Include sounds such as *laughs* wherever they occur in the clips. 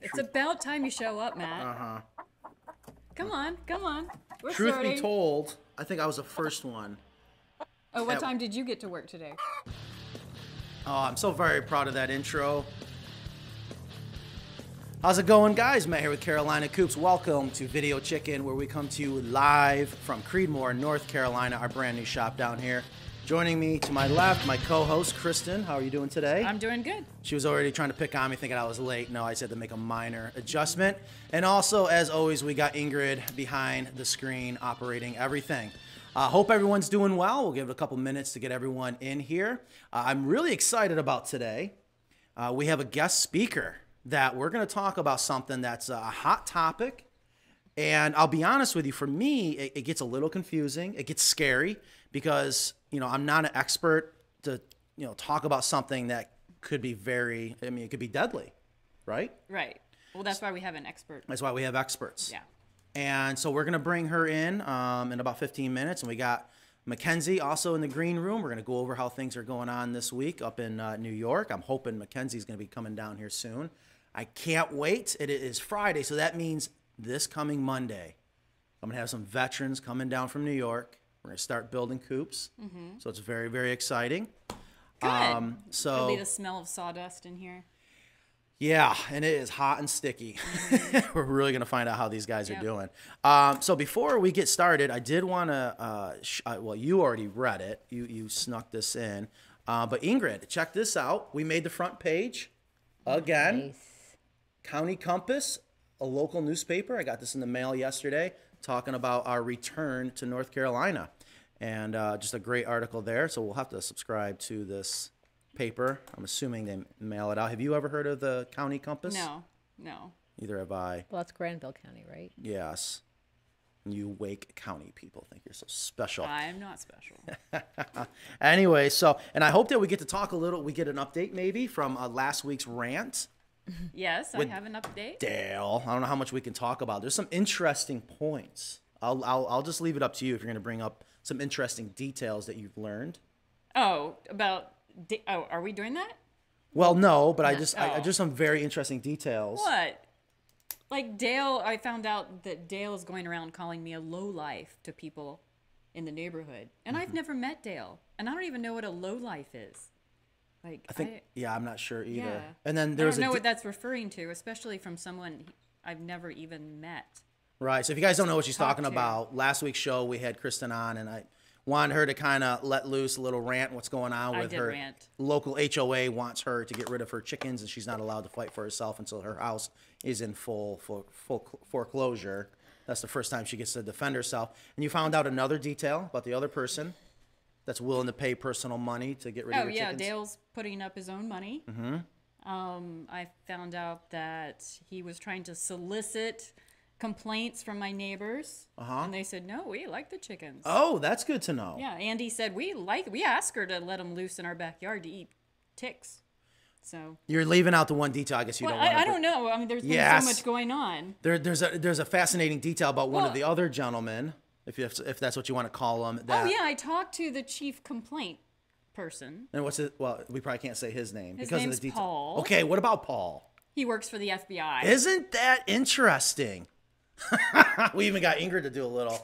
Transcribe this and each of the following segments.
It's about time you show up, Matt. Uh huh. Come on, come on. We're Truth starting. be told, I think I was the first one. Oh, what at- time did you get to work today? Oh, I'm so very proud of that intro. How's it going, guys? Matt here with Carolina Coops. Welcome to Video Chicken, where we come to you live from Creedmoor, North Carolina, our brand new shop down here. Joining me to my left, my co-host Kristen. How are you doing today? I'm doing good. She was already trying to pick on me, thinking I was late. No, I just had to make a minor adjustment. And also, as always, we got Ingrid behind the screen operating everything. Uh, hope everyone's doing well. We'll give it a couple minutes to get everyone in here. Uh, I'm really excited about today. Uh, we have a guest speaker that we're going to talk about something that's a hot topic. And I'll be honest with you, for me, it, it gets a little confusing. It gets scary because, you know, I'm not an expert to, you know, talk about something that could be very, I mean, it could be deadly, right? Right. Well, that's why we have an expert. That's why we have experts. Yeah. And so we're going to bring her in um, in about 15 minutes. And we got Mackenzie also in the green room. We're going to go over how things are going on this week up in uh, New York. I'm hoping Mackenzie's going to be coming down here soon. I can't wait. It is Friday, so that means this coming Monday, I'm going to have some veterans coming down from New York. We're going to start building coops. So it's very, very exciting. Good. Um, so There'll be the smell of sawdust in here. yeah, and it is hot and sticky. *laughs* We're really going to find out how these guys are doing. Um, so before we get started, I did want to. Uh, sh- uh, well, you already read it. You you snuck this in. Uh, but Ingrid, check this out. We made the front page again. County Compass, a local newspaper. I got this in the mail yesterday, talking about our return to North Carolina, and uh, just a great article there. So we'll have to subscribe to this paper. I'm assuming they mail it out. Have you ever heard of the County Compass? No, no. Neither have I. Well, that's Granville County, right? Yes. You Wake County people think you're so special. I'm not special. *laughs* Anyway, so and I hope that we get to talk a little. We get an update maybe from uh, last week's rant. Yes, I have an update. Dale, I don't know how much we can talk about. There's some interesting points. I'll I'll, I'll just leave it up to you if you're going to bring up some interesting details that you've learned. Oh, about. Oh, are we doing that? Well, no, but I just I, I Oh. just some very interesting details. What? Like Dale, I found out that Dale is going around calling me a low life to people in the neighborhood, and Mm-hmm. I've never met Dale, and I don't even know what a low life is. Like I think yeah, I'm not sure either. yeah. And then I there's don't know what that's referring to, especially from someone I've never even met. Right. So if you guys don't know what she's talking to. about, last week's show we had Kristen on, and I wanted her to kind of let loose a little rant what's going on I with did her rant. local HOA wants her to get rid of her chickens, and she's not allowed to fight for herself until her house is in full full, full foreclosure. That's the first time she gets to defend herself. And you found out another detail about the other person that's willing to pay personal money to get rid Oh of your yeah, chickens. Dale's putting up his own money. Mm-hmm. Um, I found out that he was trying to solicit complaints from my neighbors, Uh-huh. and they said no, we like the chickens. Oh, that's good to know. Yeah, Andy said we like. We asked her to let them loose in our backyard to eat ticks. So You're leaving out the one detail. I guess you well, don't. I, I don't know. I mean, there's been Yes. so much going on. There, there's a there's a fascinating detail about one Well- of the other gentlemen, if you, if that's what you want to call him. That, Oh yeah, I talked to the chief complaint person. And what's it? Well, we probably can't say his name His because name's of the detail. Paul. Okay, what about Paul? He works for the FBI. Isn't that interesting? *laughs* we even got Ingrid to do a little.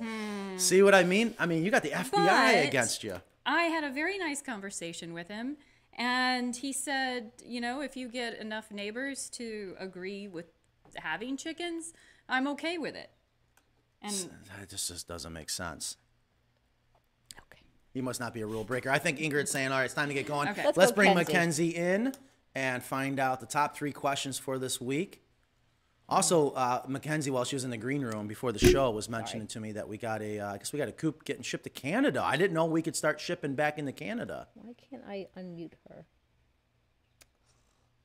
See what I mean? I mean, you got the FBI Hmm. But- against you. I had a very nice conversation with him, and he said, you know, if you get enough neighbors to agree with having chickens, I'm okay with it. And That just, just doesn't make sense. Okay. He must not be a rule breaker. I think Ingrid's saying, all right, it's time to get going. Okay. Let's, Let's go, bring Kenzie. Mackenzie in and find out the top three questions for this week. Also, uh, Mackenzie, while she was in the green room before the show, was mentioning to me that we got a, uh, I guess we got a coop getting shipped to Canada. I didn't know we could start shipping back into Canada. Why can't I unmute her?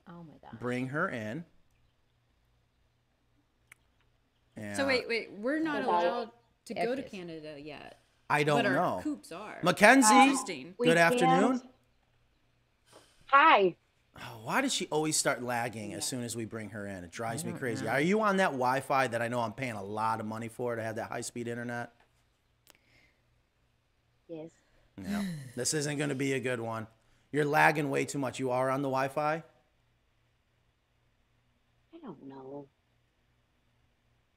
Oh my god. Bring her in. And so wait, wait, we're not allowed to go to Yes. Canada yet, I don't but our know. coops are. Mackenzie, Interesting. We good afternoon. can't- Hi. Oh, why does she always start lagging as soon as we bring her in? It drives me crazy. Are you on that Wi-Fi that I know I'm paying a lot of money for to have that high-speed internet? Yes. No, this isn't going to be a good one. You're lagging way too much. You are on the Wi-Fi. I don't don't know. All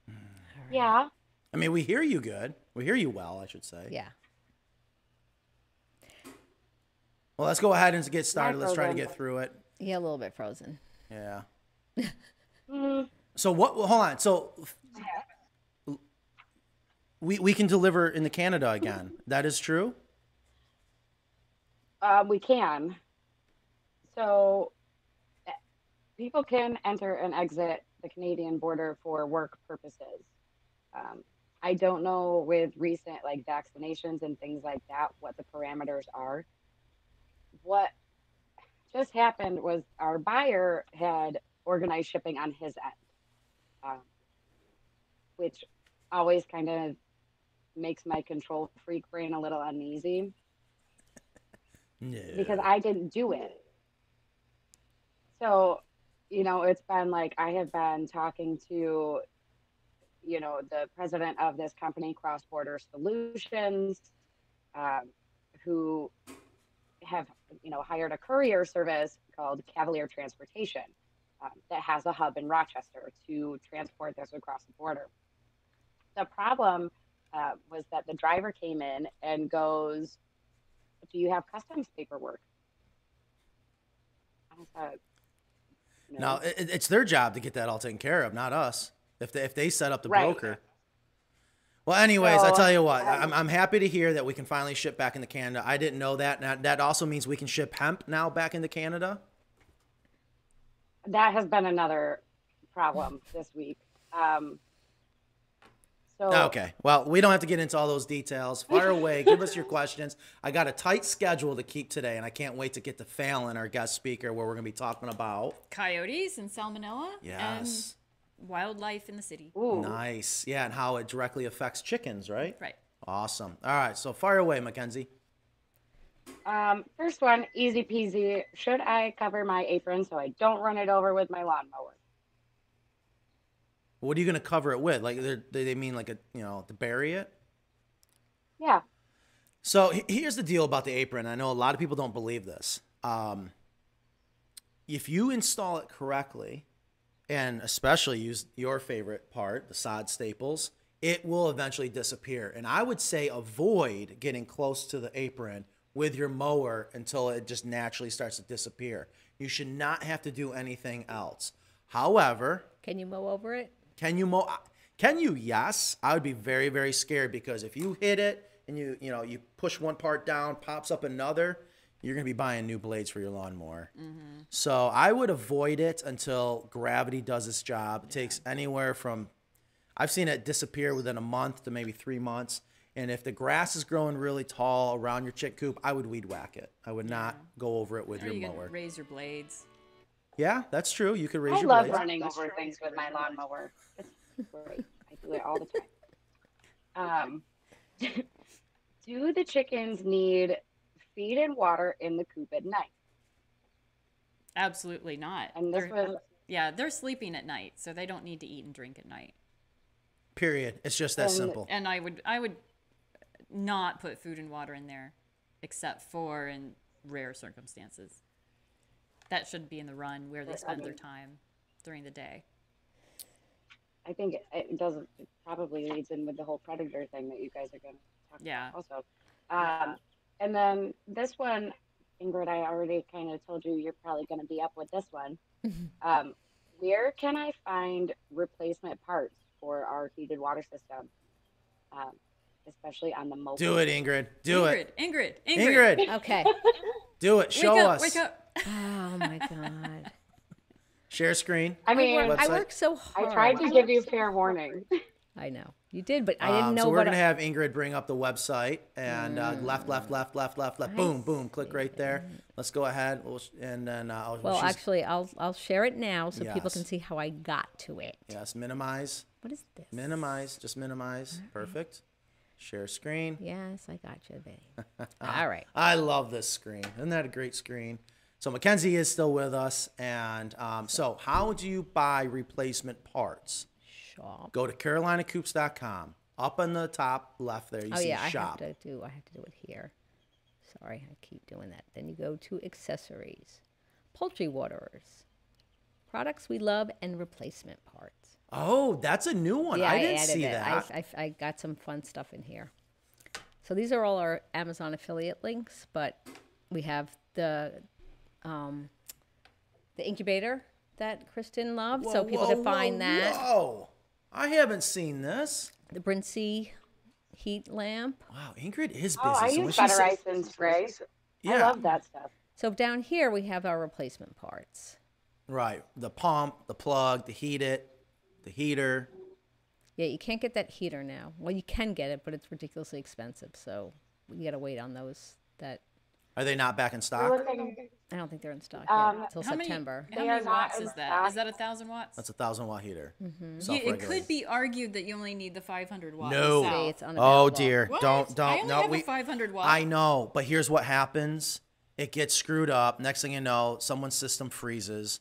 right. Yeah. I mean, we hear you good. We hear you well, I should say. Yeah. Well, let's go ahead and get started. Let's try to get through it. Yeah, a little bit frozen. Yeah. *laughs* Mm, So what? well, Hold on. So we we can deliver into Canada again. That is true. uh, we can. So people can enter and exit the Canadian border for work purposes. Um, I don't know with recent like vaccinations and things like that what the parameters are. What just happened was our buyer had organized shipping on his end, um, which always kind of makes my control freak brain a little uneasy No. because I didn't do it. So, you know, it's been like I have been talking to, you know, the president of this company, Cross Border Solutions, um, who have, you know, hired a courier service called Cavalier Transportation um, that has a hub in Rochester to transport this across the border. The problem uh, was that the driver came in and goes, do you have customs paperwork? No, it, it's their job to get that all taken care of, not us. If they, if they set up the Right. broker. Well, anyways, I tell you what, um, I'm, I'm happy to hear that we can finally ship back into Canada. I didn't know that. Now, that also means we can ship hemp now back into Canada. that has been another problem this week. Um, so Okay. Well, we don't have to get into all those details. Fire *laughs* away. Give us your questions. I got a tight schedule to keep today, and I can't wait to get to Falyn, our guest speaker, where we're going to be talking about. Coyotes and salmonella Yes. and wildlife in the city. ooh, Nice. Yeah, and how it directly affects chickens, right? Right. Awesome. All right. So fire away, Mackenzie. um, first one, easy peasy. Should I cover my apron so I don't run it over with my lawnmower? What are you going to cover it with? Like, they're- they they mean like a you know to bury it. Yeah. So here's the deal about the apron. I know a lot of people don't believe this. Um, if you install it correctly, and especially use your favorite part, the sod staples, it will eventually disappear. And I would say avoid getting close to the apron with your mower until it just naturally starts to disappear. You should not have to do anything else. However, Can you mow over it? can you mow? Can you? Yes. I would be very, very scared because if you hit it and you, you know, you push one part down, pops up another, you're gonna be buying new blades for your lawnmower. So I would avoid it until gravity does its job. It takes anywhere from, I've seen it disappear within a month to maybe three months. And if the grass is growing really tall around your chick coop, I would weed whack it. I would not go over it with Or your you mower. raise your blades. Yeah, that's true. You could raise I your love blades. running over things with my lawnmower. It's great. I do it all the time. Um, *laughs* do the chickens need feed and water in the coop at night? Absolutely not. And this They're- was yeah, they're sleeping at night, so they don't need to eat and drink at night. Period. It's just that And- simple. And I would I would not put food and water in there except for in rare circumstances. That should be in the run where they Right, I spend their time during the day. I think it, it doesn't. It probably leads in with the whole predator thing that you guys are going to talk Yeah. about also. Um, and then this one, Ingrid, I already kind of told you you're probably going to be up with this one. *laughs* um, where can I find replacement parts for our heated water system, um, especially on the mobile? Do it, Ingrid. Do Ingrid, it. Ingrid, Ingrid, Ingrid, *laughs* Okay. do it. Wake Show up, us. wake up. *laughs* Oh my god. Share screen. I I mean, work, I Website. work so hard. I tried to give you fair warning. I know you did, but I didn't Um, know so we're gonna I- have Ingrid bring up the website and uh, left, left, left, left, left, left. Boom, boom. Click right there. Let's go ahead. We'll, sh- and then uh, I'll- well, she's- actually, I'll I'll share it now so people can see how I got to it. yes, minimize, What is this? minimize, just minimize. Perfect. Share screen. Yes, I got you, Betty. *laughs* All right. I love this screen. Isn't that a great screen? So Mackenzie is still with us, and um, so how do you buy replacement parts? Shop. Go to carolinacoops.com. Up on the top left there, you Oh see yeah, I have to do. I have to do it here. Sorry, I keep doing that. Then you go to accessories, poultry waterers, products we love and replacement parts. Oh, that's a new one. Yeah, I didn't added see it. that. I, I, I got some fun stuff in here. So these are all our Amazon affiliate links, but we have the um, the incubator that Kristen loved, so people whoa, can find whoa, that. Whoa. I haven't seen this. The Brinsea heat lamp. Wow, Ingrid is oh, busy. Oh, I so when use she Better Ice and Spray. Yeah. I love that stuff. So down here we have our replacement parts. Right. The pump, the plug, the heat it, the heater. Yeah, you can't get that heater now. Well, you can get it, but it's ridiculously expensive. So we got to wait on those. That Are they not back in We're stock? Looking- I don't think they're in stock Um, yet until How many, September. how many watts is that? stock. Is that a thousand watts? That's a thousand watt heater. Mm-hmm. Yeah, it could be argued that you only need the 500 watts. No. south. Say it's Oh dear, What? don't don't only no have we a 500 watt. I know, but here's what happens. It gets screwed up. Next thing you know, someone's system freezes.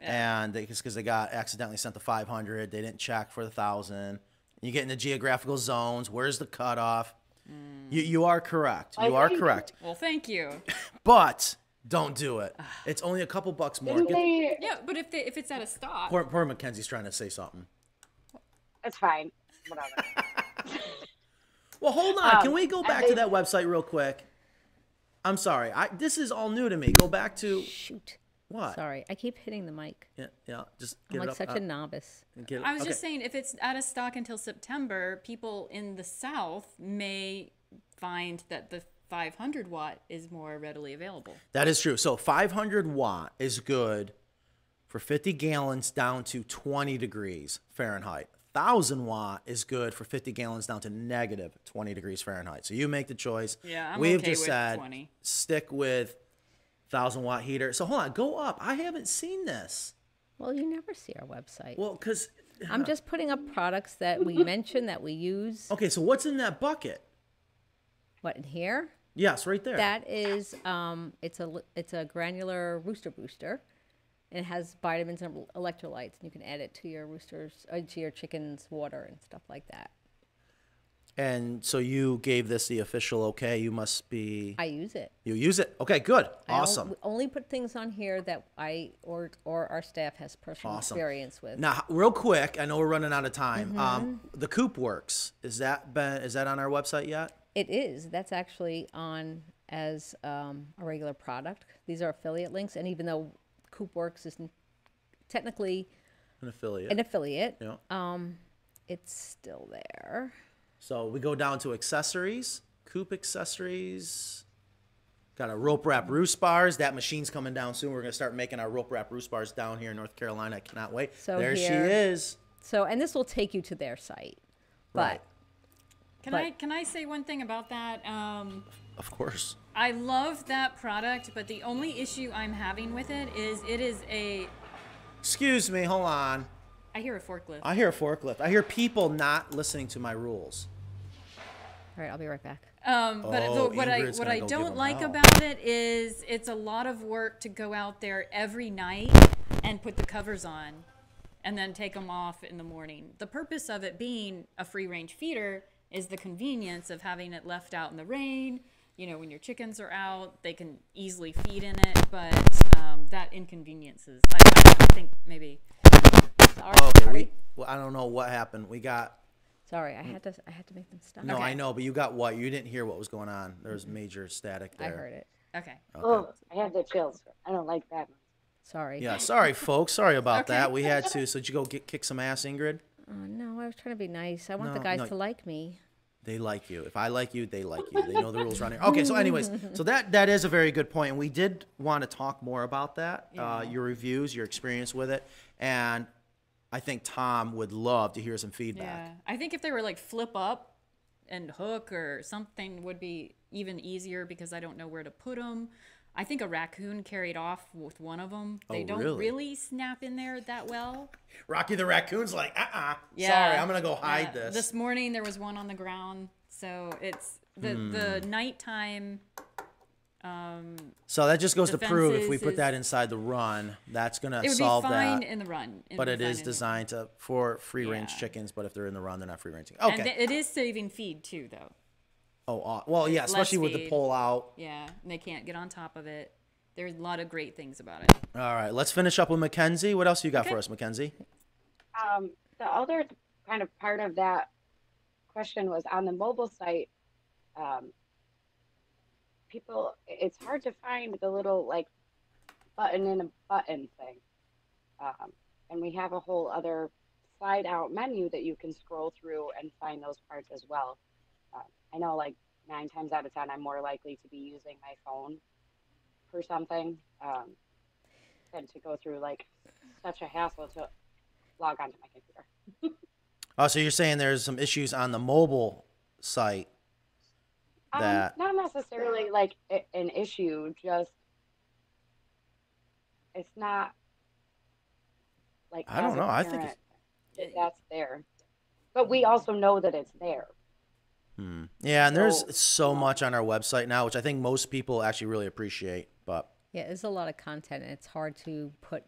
And they, it's because they got accidentally sent the 500. They didn't check for the 1,000. You get into geographical zones. Where's the cutoff? You, you are correct. You I are think- correct. Well, thank you. *laughs* But don't do it. It's only a couple bucks more. Didn't Get- they? Yeah, but if they, if it's out of stock, poor, poor Mackenzie's trying to say something. It's fine. Whatever. *laughs* Well, hold on. Can Um, we go and back to that website real quick? I'm sorry. I this is all new to me. Go back to Shoot. what? Sorry, I keep hitting the mic. Yeah, yeah. Just I'm like it up. such uh, a novice. get it- I was okay. just saying if it's out of stock until September, people in the South may find that the 500 watt is more readily available. That is true. So 500 watt is good for 50 gallons down to 20 degrees Fahrenheit. 1000 watt is good for 50 gallons down to negative 20 degrees Fahrenheit. So you make the choice. Yeah, I'm We've okay just with said 20. stick with 1000 watt heater. So hold on, go up. I haven't seen this. Well, you never see our website. Well, cuz I'm just putting up products that we mention that we use. Okay, so what's in that bucket? What in here? Yes, right there. That is, um, it's a it's a granular rooster booster. And it has vitamins and electrolytes, and you can add it to your roosters, uh, to your chickens' water and stuff like that. and so you gave this the official okay. You must be I use it. you use it. Okay, good. I Awesome. we only put things on here that I or or our staff has personal Awesome. experience with. Now, real quick, I know we're running out of time. Mm-hmm. Um, the Coop Works is that been is that on our website yet? It is. That's actually on as um, a regular product. These are affiliate links, and even though CoopWorks is technically An affiliate. an affiliate, yeah. um, it's still there. So we go down to accessories. Coop accessories. Got a rope wrap roost bars. That machine's coming down soon. We're gonna start making our rope wrap roost bars down here in North Carolina. I cannot wait. So there she is. So, and this will take you to their site, but Right. Can But- I can I say one thing about that? Um, Of course. I love that product, but the only issue I'm having with it is it is a. Excuse me. Hold on. I hear a forklift. I hear a forklift. I hear people not listening to my rules. all right, I'll be right back. Um, but Oh, the, what I what I don't like hell. about it is it's a lot of work to go out there every night and put the covers on, and then take them off in the morning. The purpose of it being a free range feeder is the convenience of having it left out in the rain. You know, when your chickens are out, they can easily feed in it, but um, that inconveniences. I, I think maybe Sorry, Oh, okay. We. Well, I don't know what happened. We got. sorry, I had to I had to make them stop. No, Okay. I know, but you got what? You didn't hear what was going on. There was major static I heard it. okay. Oh, I have the chills. I don't like that. Sorry. Yeah, sorry, folks. Sorry about Okay. that. We had to. So did you go get kick some ass, Ingrid? Oh no, I was trying to be nice. I want the guys no. to like me. They like you. If I like you, they like you. They know the rules around here. Okay, so anyways, so *laughs* that that is a very good point, and we did want to talk more about that. Uh, your reviews, your experience with it, and I think Tom would love to hear some feedback. Yeah, I think if they were like flip up and hook or something would be even easier because I don't know where to put them. I think a raccoon carried off with one of them. They Oh, don't really? really? snap in there that well. Rocky the raccoon's like, uh, uh Yeah. Sorry, I'm gonna go hide Yeah. this. This morning there was one on the ground, so it's the Hmm. the nighttime. Um, So that just goes to prove if we put is- that inside the run, that's gonna It would be solve fine that. in the run. But it be fine in the run. designed to for free range Yeah. chickens. But if they're in the run, they're not free ranging. And Okay. th- it is saving feed too, though. Oh, aw- well, yeah, less especially with the feed. pull out. Yeah, and they can't get on top of it. there's a lot of great things about it. All right, let's finish up with Mackenzie. What else you got Okay. for us, Mackenzie? Um, the other kind of part of that question was on the mobile site. Um, people, it's hard to find the little like button in a button thing. Um, and we have a whole other slide out menu that you can scroll through and find those parts as well. I know like nine times out of ten, I'm more likely to be using my phone for something um, than to go through like such a hassle to log onto my computer. *laughs* Oh, so you're saying there's some issues on the mobile site that Um, not necessarily like an issue, just it's not like I don't know, I think that's there, but we also know that it's there. Hmm. Yeah, and there's So- so much on our website now, which I think most people actually really appreciate. But Yeah, there's a lot of content, and it's hard to put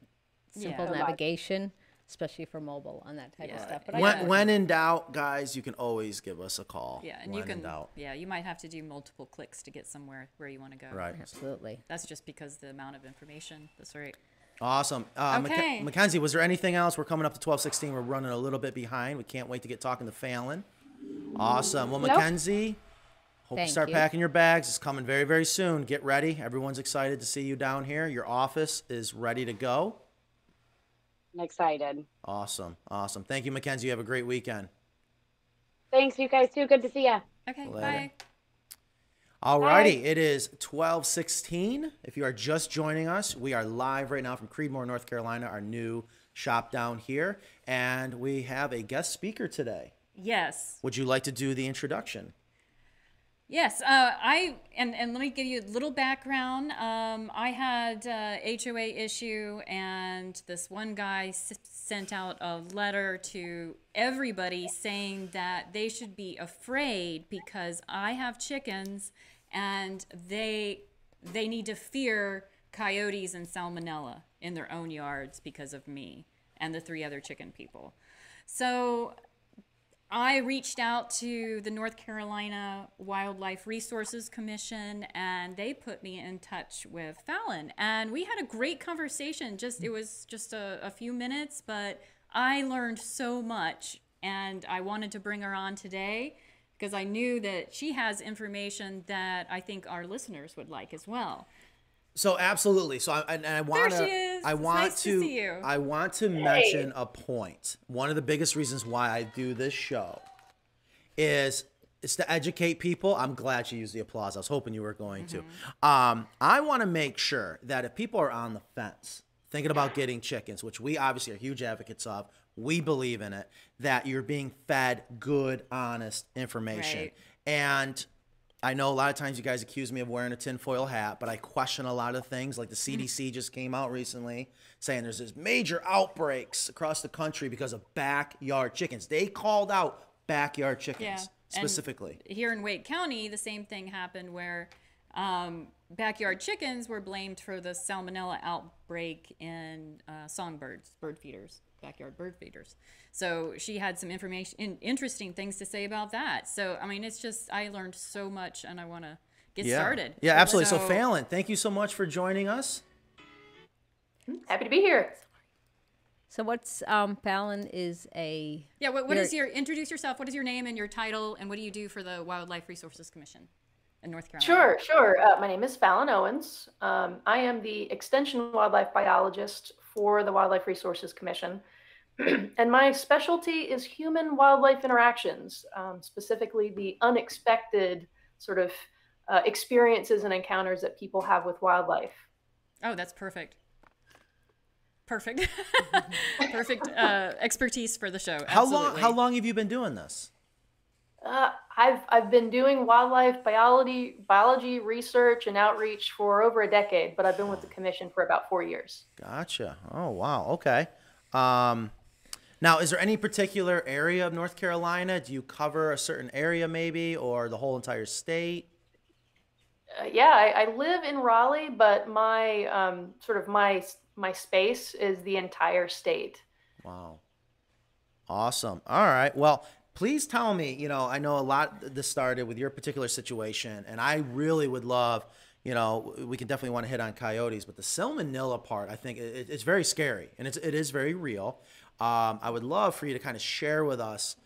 simple Yeah. navigation, especially for mobile, on that type of stuff. But when, got when in doubt, guys, you can always give us a call. Yeah, and when you can. doubt. Yeah, you might have to do multiple clicks to get somewhere where you want to go. Right. absolutely. That's just because the amount of information. That's right. Awesome. Uh, Mac- Okay. Mackenzie, was there anything else? We're coming up to 1216. We're running a little bit behind. We can't wait to get talking to Falyn. Awesome. Well, Nope. Mackenzie, hope you start you. packing your bags. It's coming very, very soon. Get ready. Everyone's excited to see you down here. Your office is ready to go. I'm excited. Awesome. Awesome. Thank you, Mackenzie. You have a great weekend. Thanks, you guys too. Good to see ya. Okay. Later. Bye. Alrighty, it is 1216. If you are just joining us, we are live right now from Creedmoor, North Carolina, our new shop down here. And we have a guest speaker today. Yes. Would you like to do the introduction? Yes, uh, I and and let me give you a little background. Um, I had uh, HOA issue, and this one guy s- sent out a letter to everybody saying that they should be afraid because I have chickens, and they they need to fear coyotes and salmonella in their own yards because of me and the three other chicken people. So I reached out to the North Carolina Wildlife Resources Commission and they put me in touch with Falyn. And we had a great conversation. Just it was just a, a few minutes, but I learned so much and I wanted to bring her on today because I knew that she has information that I think our listeners would like as well. So absolutely. So I, and I want to. is. I It's want nice to to. see you. I want to mention a point. One of the biggest reasons why I do this show is is to educate people. I'm glad you used the applause. I was hoping you were going Mm-hmm. to. Um, I want to make sure that if people are on the fence, thinking about getting chickens, which we obviously are huge advocates of, we believe in it, that you're being fed good, honest information. Right. And I know a lot of times you guys accuse me of wearing a tinfoil hat, but I question a lot of things. Like the Mm-hmm. CDC just came out recently saying there's this major outbreaks across the country because of backyard chickens. They called out backyard chickens Yeah. and specifically. here in Wake County, the same thing happened where um, backyard chickens were blamed for the salmonella outbreak in uh, songbirds, bird feeders, backyard bird feeders. So she had some information, in, interesting things to say about that. So I mean, it's just I learned so much, and I want to get yeah. started. Yeah, absolutely. So, So- Falyn, thank you so much for joining us. Happy to be here. So what's um, Falyn is a Yeah, what, what your introduce yourself? What is your name and your title, and what do you do for the Wildlife Resources Commission in North Carolina? Sure, sure. Uh, my name is Falyn Owens. Um, I am the Extension Wildlife Biologist for the Wildlife Resources Commission. *clears throat* and my specialty is human wildlife interactions, um, specifically the unexpected sort of uh, experiences and encounters that people have with wildlife. Oh, that's perfect. Perfect. *laughs* perfect uh, expertise for the show. How long how long have you been doing this? Uh, I've I've been doing wildlife biology biology research and outreach for over a decade, but I've been with the commission for about four years. Gotcha. Oh wow. Okay. Um, now, is there any particular area of North Carolina? Do you cover a certain area, maybe, or the whole entire state? Uh, yeah, I, I live in Raleigh, but my um, sort of my my space is the entire state. Wow. Awesome. All right. Well, please tell me, you know, I know a lot this started with your particular situation, and I really would love, you know, we can definitely want to hit on coyotes, but the salmonella part, I think it, it's very scary and it's, it is very real. Um, I would love for you to kind of share with us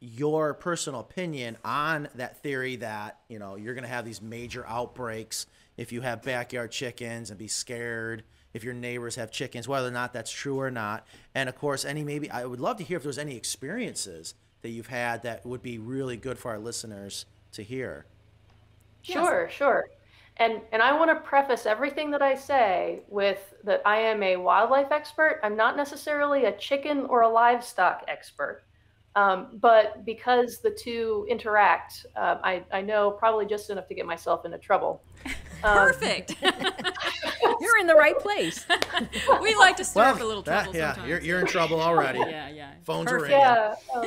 your personal opinion on that theory that you know you're going to have these major outbreaks if you have backyard chickens and be scared if your neighbors have chickens whether or not that's true or not and of course any maybe i would love to hear if there's any experiences that you've had that would be really good for our listeners to hear Sure, sure. And and I want to preface everything that I say with that I am a wildlife expert. I'm not necessarily a chicken or a livestock expert. Um, but because the two interact, uh, I, I know probably just enough to get myself into trouble. *laughs* Um, Perfect. *laughs* You're in the right place. *laughs* we like to start well a little that- trouble yeah sometimes. you're, you're in trouble already yeah, yeah. phones are Perfect. ringing Yeah. Um,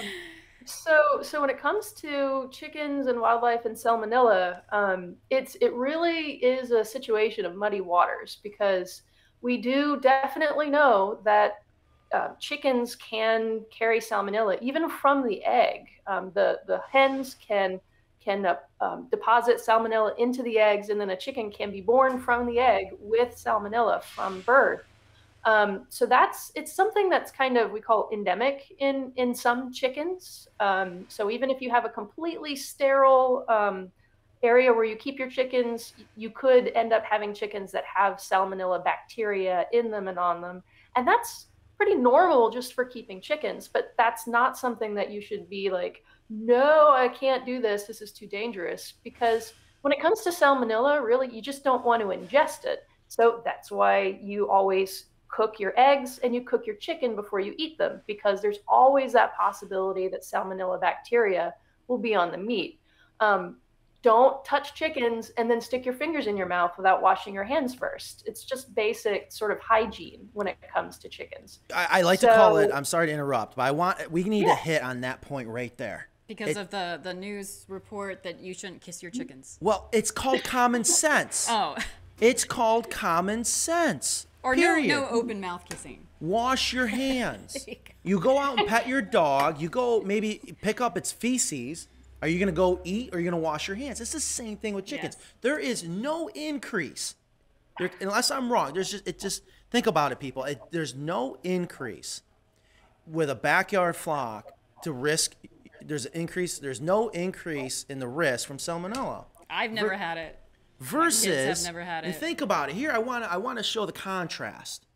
so so when it comes to chickens and wildlife and salmonella, um, it's it really is a situation of muddy waters because we do definitely know that uh, chickens can carry salmonella even from the egg. Um, the the hens can can uh, um, deposit salmonella into the eggs, and then a chicken can be born from the egg with salmonella from birth. Um, so that's it's something that's kind of we call endemic in in some chickens. Um, so even if you have a completely sterile um, area where you keep your chickens, you could end up having chickens that have salmonella bacteria in them and on them, and that's pretty normal just for keeping chickens. But that's not something that you should be like, no, I can't do this. This is too dangerous because when it comes to salmonella, really, you just don't want to ingest it. So that's why you always cook your eggs and you cook your chicken before you eat them because there's always that possibility that salmonella bacteria will be on the meat. Um, don't touch chickens and then stick your fingers in your mouth without washing your hands first. It's just basic sort of hygiene when it comes to chickens. I, I like to call it i'm sorry to interrupt but i want we need to Yeah. hit on that point right there Because It- of the the news report that you shouldn't kiss your chickens. well it's called common *laughs* sense Oh, it's called common sense or period. no no open mouth kissing. wash your *laughs* hands. you go out and pet your dog. You go maybe pick up its feces. Are you gonna go eat or are you gonna wash your hands? It's the same thing with chickens. Yes. There is no increase, there, unless I'm wrong. There's just it just think about it, people. It, there's no increase with a backyard flock to risk. There's an increase. There's no increase in the risk from salmonella I've never had it. Versus never had and think about it. Here i want to i want to show the contrast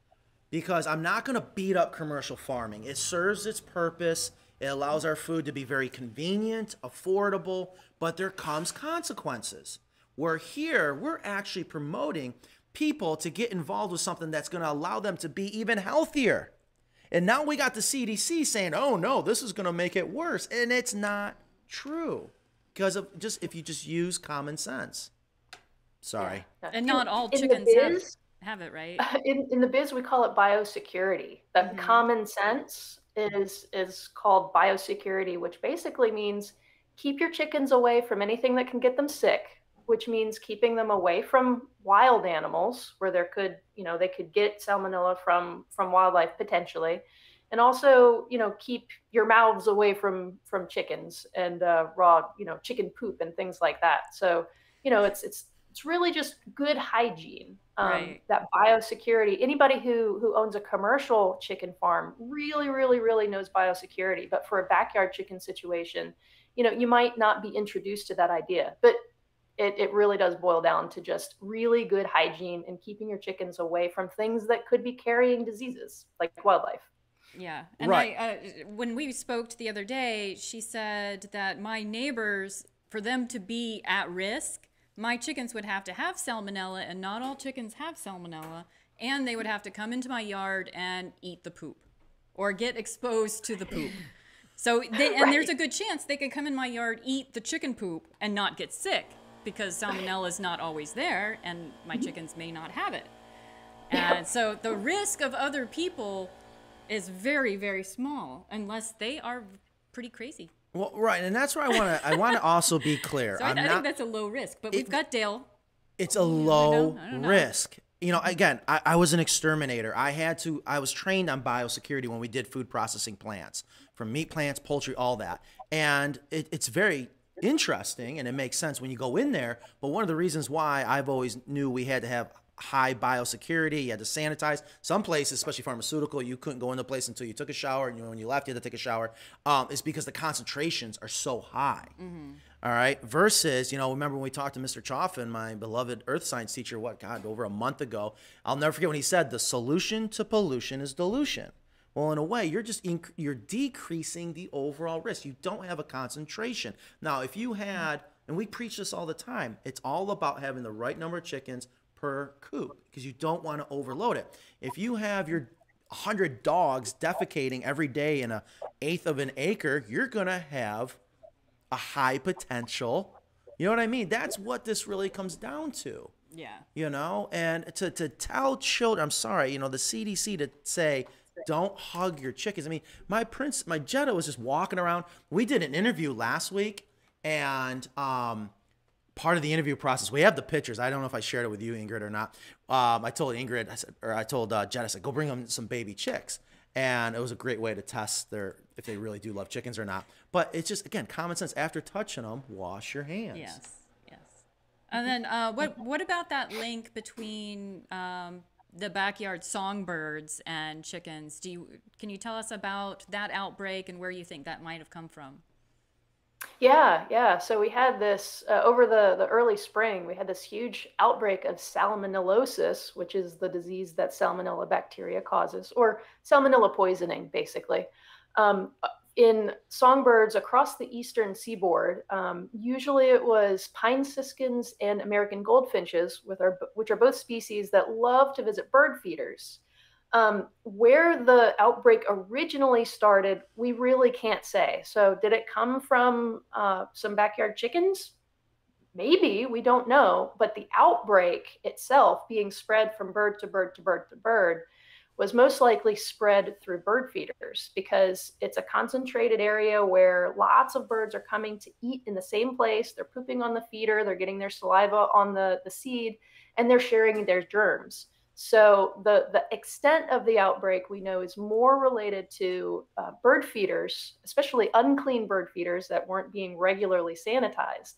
because i'm not going to beat up commercial farming. It serves its purpose. It allows our food to be very convenient affordable but there comes consequences. Where here we're actually promoting people to get involved with something that's going to allow them to be even healthier. And now we got the cdc saying oh no this is going to make it worse. And it's not true because of just if you just use common sense sorry. And not all in chickens have, biz- have it, right? *laughs* in, in the biz we call it biosecurity. That Mhm. common sense is is called biosecurity which basically means keep your chickens away from anything that can get them sick which means keeping them away from wild animals where there could you know they could get salmonella from from wildlife potentially. And also you know keep your mouths away from from chickens and uh, raw you know chicken poop and things like that. So you know it's it's it's really just good hygiene um, Right. that biosecurity anybody who who owns a commercial chicken farm really really really knows biosecurity but for a backyard chicken situation you know you might not be introduced to that idea but it, it really does boil down to just really good hygiene and keeping your chickens away from things that could be carrying diseases like wildlife Yeah. And Right. I, uh, when we spoke the other day, she said that my neighbors, for them to be at risk, my chickens would have to have salmonella, and not all chickens have salmonella, and they would have to come into my yard and eat the poop or get exposed to the poop. So, they, and *laughs* there's a good chance they could come in my yard, eat the chicken poop, and not get sick because salmonella is not always there, and my mm-hmm. chickens may not have it. And so the risk of other people is very, very small unless they are pretty crazy. Well right and that's where i want to i want to also be clear *laughs* So I, i'm I not think that's a low risk. But we've got Dale. it's a oh, low I don't know. risk. You know, again, I, I was an exterminator. I had to. I was trained on biosecurity when we did food processing plants, from meat plants, poultry, all that. And it, it's very. interesting and it makes sense when you go in there. But one of the reasons why I've always knew we had to have high biosecurity, you had to sanitize. Some places, especially pharmaceutical, you couldn't go into the place until you took a shower, and when you left, you had to take a shower. Um, is because the concentrations are so high. All right. Versus, you know, remember when we talked to Mr. Choffin, my beloved earth science teacher, what, God, over a month ago? I'll never forget when he said, the solution to pollution is dilution. Well, in a way, you're just inc- you're decreasing the overall risk. You don't have a concentration. Now, if you had, and we preach this all the time, it's all about having the right number of chickens per coop because you don't want to overload it. If you have your 100 dogs defecating every day in a eighth of an acre, you're going to have a high potential. You know what I mean? That's what this really comes down to. Yeah. You know, and to, to tell children, I'm sorry, you know, the CDC to say, don't hug your chickens. I mean, my prince, my Jetta was just walking around. We did an interview last week, and um, part of the interview process, we have the pictures. I don't know if I shared it with you, Ingrid, or not. Um, I told Ingrid, I said, or I told uh, Jetta, I said, go bring them some baby chicks, and it was a great way to test their if they really do love chickens or not. But it's just again common sense. After touching them, wash your hands. Yes. Yes. And then uh, what what about that link between um, the backyard songbirds and chickens? Do you can you tell us about that outbreak and where you think that might have come from? Yeah, yeah. So we had this uh, over the the early spring. We had this huge outbreak of salmonellosis, which is the disease that salmonella bacteria causes, or salmonella poisoning, basically. Um, in songbirds across the eastern seaboard, um, usually it was pine siskins and American goldfinches, with our, which are both species that love to visit bird feeders. Um, where the outbreak originally started, we really can't say. So, did it come from uh, some backyard chickens? Maybe, we don't know. But the outbreak itself, being spread from bird to bird to bird to bird, was most likely spread through bird feeders because it's a concentrated area where lots of birds are coming to eat in the same place. They're pooping on the feeder, they're getting their saliva on the, the seed, and they're sharing their germs. So the, the extent of the outbreak we know is more related to uh, bird feeders, especially unclean bird feeders that weren't being regularly sanitized,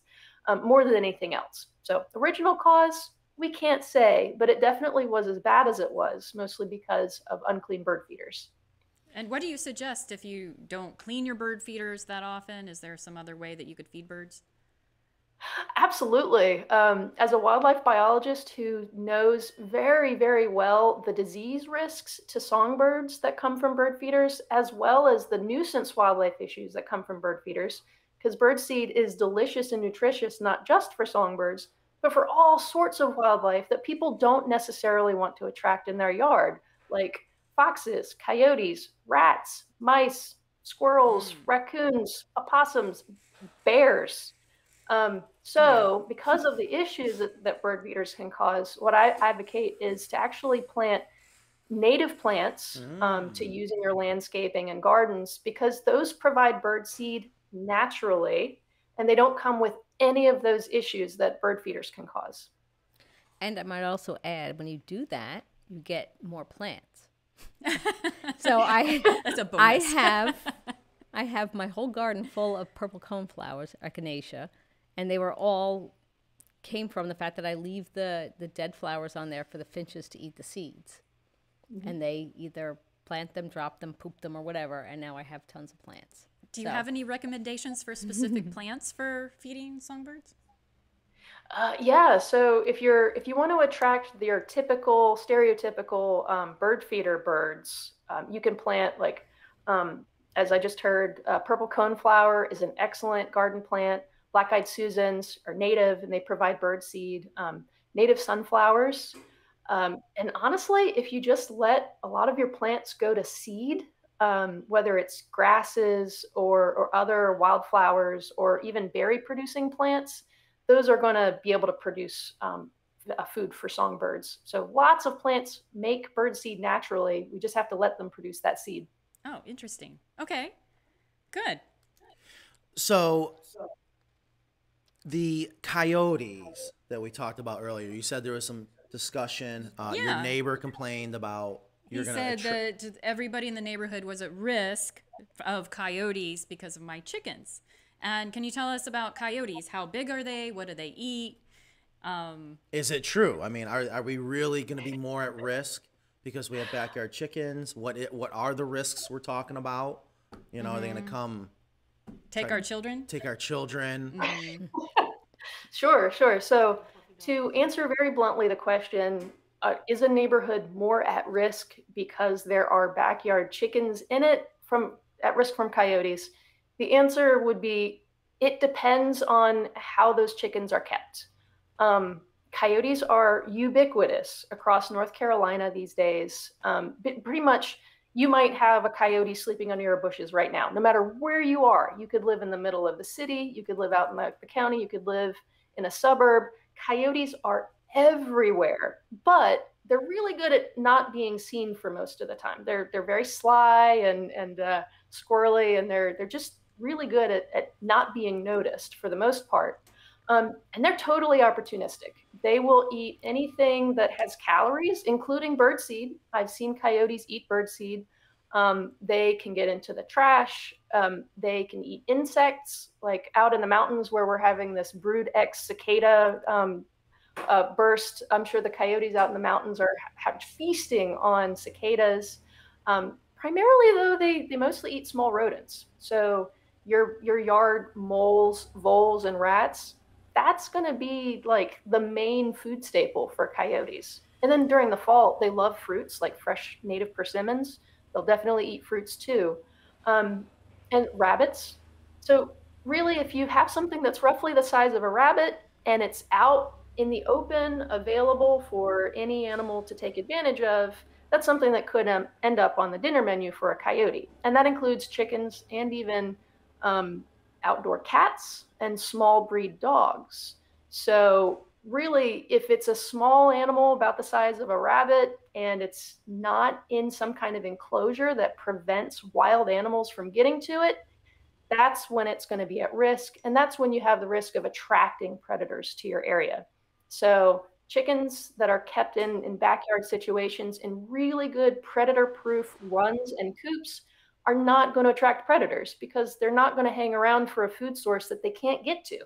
um, more than anything else. So original cause, we can't say, but it definitely was as bad as it was, mostly because of unclean bird feeders. And what do you suggest if you don't clean your bird feeders that often? Is there some other way that you could feed birds? Absolutely. Um, as a wildlife biologist who knows very, very well the disease risks to songbirds that come from bird feeders, as well as the nuisance wildlife issues that come from bird feeders, because birdseed is delicious and nutritious, not just for songbirds, but for all sorts of wildlife that people don't necessarily want to attract in their yard, like foxes, coyotes, rats, mice, squirrels, raccoons, opossums, bears. Um, so, because of the issues that, that bird feeders can cause, what I advocate is to actually plant native plants um, to use in your landscaping and gardens because those provide bird seed naturally and they don't come with any of those issues that bird feeders can cause. And I might also add, when you do that, you get more plants. *laughs* so I, That's a I bonus. I have, *laughs* I have my whole garden full of purple cone flowers, echinacea, and they were all came from the fact that I leave the the dead flowers on there for the finches to eat the seeds, and they either plant them, drop them, poop them, or whatever. And now I have tons of plants. Do you So- have any recommendations for specific *laughs* plants for feeding songbirds? Uh, yeah, so if you're if you want to attract your typical stereotypical um, bird feeder birds, um, you can plant like um, as I just heard, uh, purple coneflower is an excellent garden plant. Black-eyed Susans are native and they provide bird seed. Um, native sunflowers, um, and honestly, if you just let a lot of your plants go to seed, um, whether it's grasses or or other wildflowers or even berry-producing plants those are going to be able to produce um, a food for songbirds. So lots of plants make bird seed naturally. We just have to let them produce that seed. Oh, interesting. Okay, good. So the coyotes that we talked about earlier, you said there was some discussion. Uh, Your neighbor complained about you're he said that everybody in the neighborhood was at risk of coyotes because of my chickens. And can you tell us about coyotes? How big are they? What do they eat? Um, Is it true? I mean, are, are we really going to be more at risk because we have backyard chickens? What it, what are the risks we're talking about? You know, are they going to come take our children? take our children? *laughs* Sure, sure. So, to answer very bluntly the question, uh, is a neighborhood more at risk because there are backyard chickens in it from at risk from coyotes? The answer would be it depends on how those chickens are kept. Um, coyotes are ubiquitous across North Carolina these days. Um, pretty much, you might have a coyote sleeping under your bushes right now, no matter where you are. You could live in the middle of the city, you could live out in the, the county, you could live in a suburb. Coyotes are everywhere, but they're really good at not being seen for most of the time. They're they're very sly and and uh, squirrely, and they're they're just really good at, at not being noticed for the most part. Um, and they're totally opportunistic. They will eat anything that has calories, including birdseed. I've seen coyotes eat birdseed. Um, they can get into the trash. Um, they can eat insects, like out in the mountains where we're having this brood X cicada um, uh, burst. I'm sure the coyotes out in the mountains are ha- feasting on cicadas. Um, primarily, though, they, they mostly eat small rodents. So your your yard moles, voles, and rats. That's going to be like the main food staple for coyotes. And then during the fall, they love fruits like fresh native persimmons. They'll definitely eat fruits too. Um, and rabbits. So, really, if you have something that's roughly the size of a rabbit and it's out in the open, available for any animal to take advantage of, that's something that could um, end up on the dinner menu for a coyote. And that includes chickens and even um, outdoor cats and small breed dogs. So, really, if it's a small animal about the size of a rabbit and it's not in some kind of enclosure that prevents wild animals from getting to it, that's when it's going to be at risk. And that's when you have the risk of attracting predators to your area. So, chickens that are kept in, in backyard situations in really good predator proof runs and coops are not going to attract predators because they're not going to hang around for a food source that they can't get to.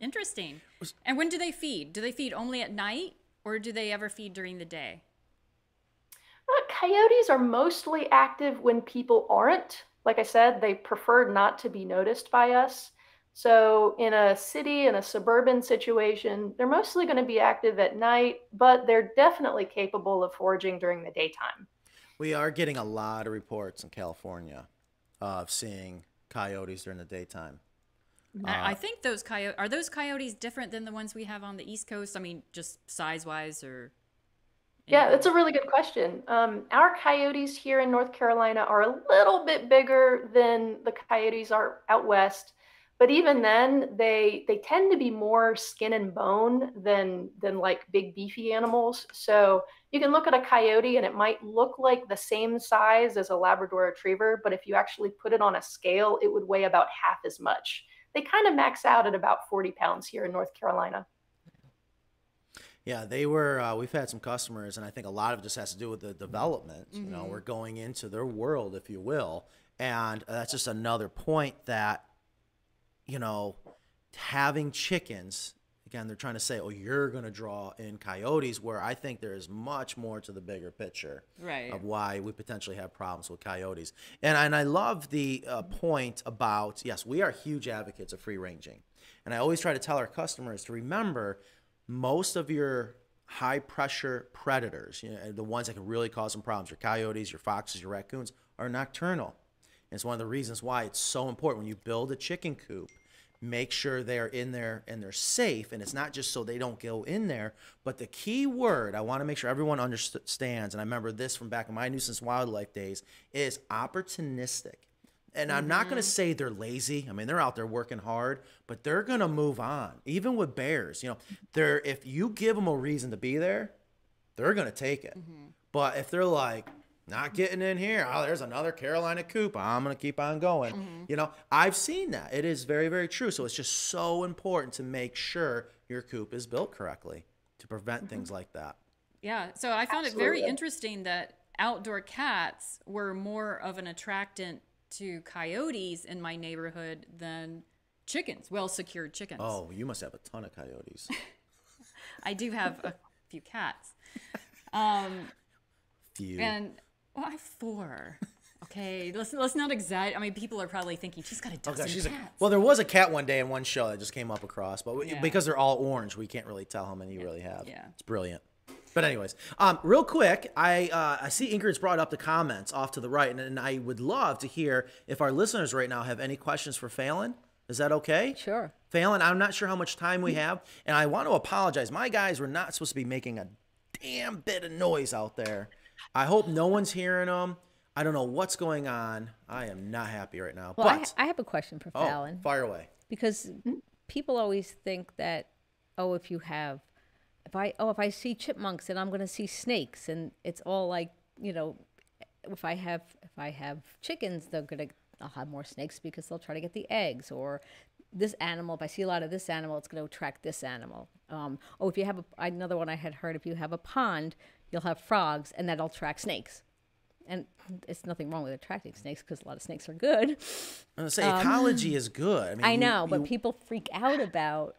Interesting. And when do they feed? Do they feed only at night or do they ever feed during the day? Uh, coyotes are mostly active when people aren't. Like I said, they prefer not to be noticed by us. So, in a city, in a suburban situation, they're mostly going to be active at night, but they're definitely capable of foraging during the daytime. We are getting a lot of reports in California of seeing coyotes during the daytime. I I think those coyotes are those coyotes different than the ones we have on the East Coast. I mean, just size wise, or Yeah, that's a really good question. Um, our coyotes here in North Carolina are a little bit bigger than the coyotes are out west, but even then, they they tend to be more skin and bone than than like big beefy animals. So you can look at a coyote and it might look like the same size as a Labrador Retriever, but if you actually put it on a scale, it would weigh about half as much. They kind of max out at about 40 pounds here in North Carolina. Yeah, they were. Uh, we've had some customers, and I think a lot of it just has to do with the development. You know, we're going into their world, if you will, and that's just another point that, you know, having chickens. Again, they're trying to say, "Oh, you're going to draw in coyotes," where I think there is much more to the bigger picture Right. of why we potentially have problems with coyotes. And and I love the uh, point about yes, we are huge advocates of free ranging, and I always try to tell our customers to remember most of your high pressure predators, you know, the ones that can really cause some problems, your coyotes, your foxes, your raccoons, are nocturnal. It's one of the reasons why it's so important when you build a chicken coop, make sure they're in there and they're safe. And it's not just so they don't go in there, but the key word I want to make sure everyone understands, and I remember this from back in my nuisance wildlife days, is opportunistic. And I'm not going to mm-hmm. say they're lazy. I mean, they're out there working hard, but they're going to move on. Even with bears, you know, they're if you give them a reason to be there, they're going to take it. Mm-hmm. But if they're like, not getting in here, oh, there's another Carolina coop, I'm going to keep on going. You know, I've seen that. It is very, very true. So it's just so important to make sure your coop is built correctly to prevent things like that. Yeah. So I found it very interesting that outdoor cats were more of an attractant to coyotes in my neighborhood than chickens, well secured chickens. Oh, you must have a ton of coyotes. *laughs* I do have a few cats. Um, Few. and well, I have four. Okay, let's let's not exaggerate. I mean, people are probably thinking she's got a dozen gosh, she's a, cats. well, there was a cat one day in one show that just came up across, but we, Yeah. because they're all orange, we can't really tell how many you really have. Yeah. it's brilliant. But anyways, um, real quick, I uh, I see Ingrid's brought up the comments off to the right, and, and I would love to hear if our listeners right now have any questions for Falyn. Is that okay? Sure. Falyn, I'm not sure how much time we have, and I want to apologize. My guys were not supposed to be making a damn bit of noise out there. I hope no one's hearing them. I don't know what's going on. I am not happy right now. Well, I, but I have a question for oh, Falyn fire away. because people always think that oh, if you have, if I oh, if I see chipmunks, then I'm going to see snakes, and it's all like you know, if I have if I have chickens, they're going to I'll have more snakes because they'll try to get the eggs or this animal if i see a lot of this animal it's going to attract this animal um, oh if you have a, another one i had heard if you have a pond you'll have frogs and that'll attract snakes and it's nothing wrong with attracting snakes because a lot of snakes are good I'm gonna say ecology is good. I mean, Um, I you- know, but you- people freak out about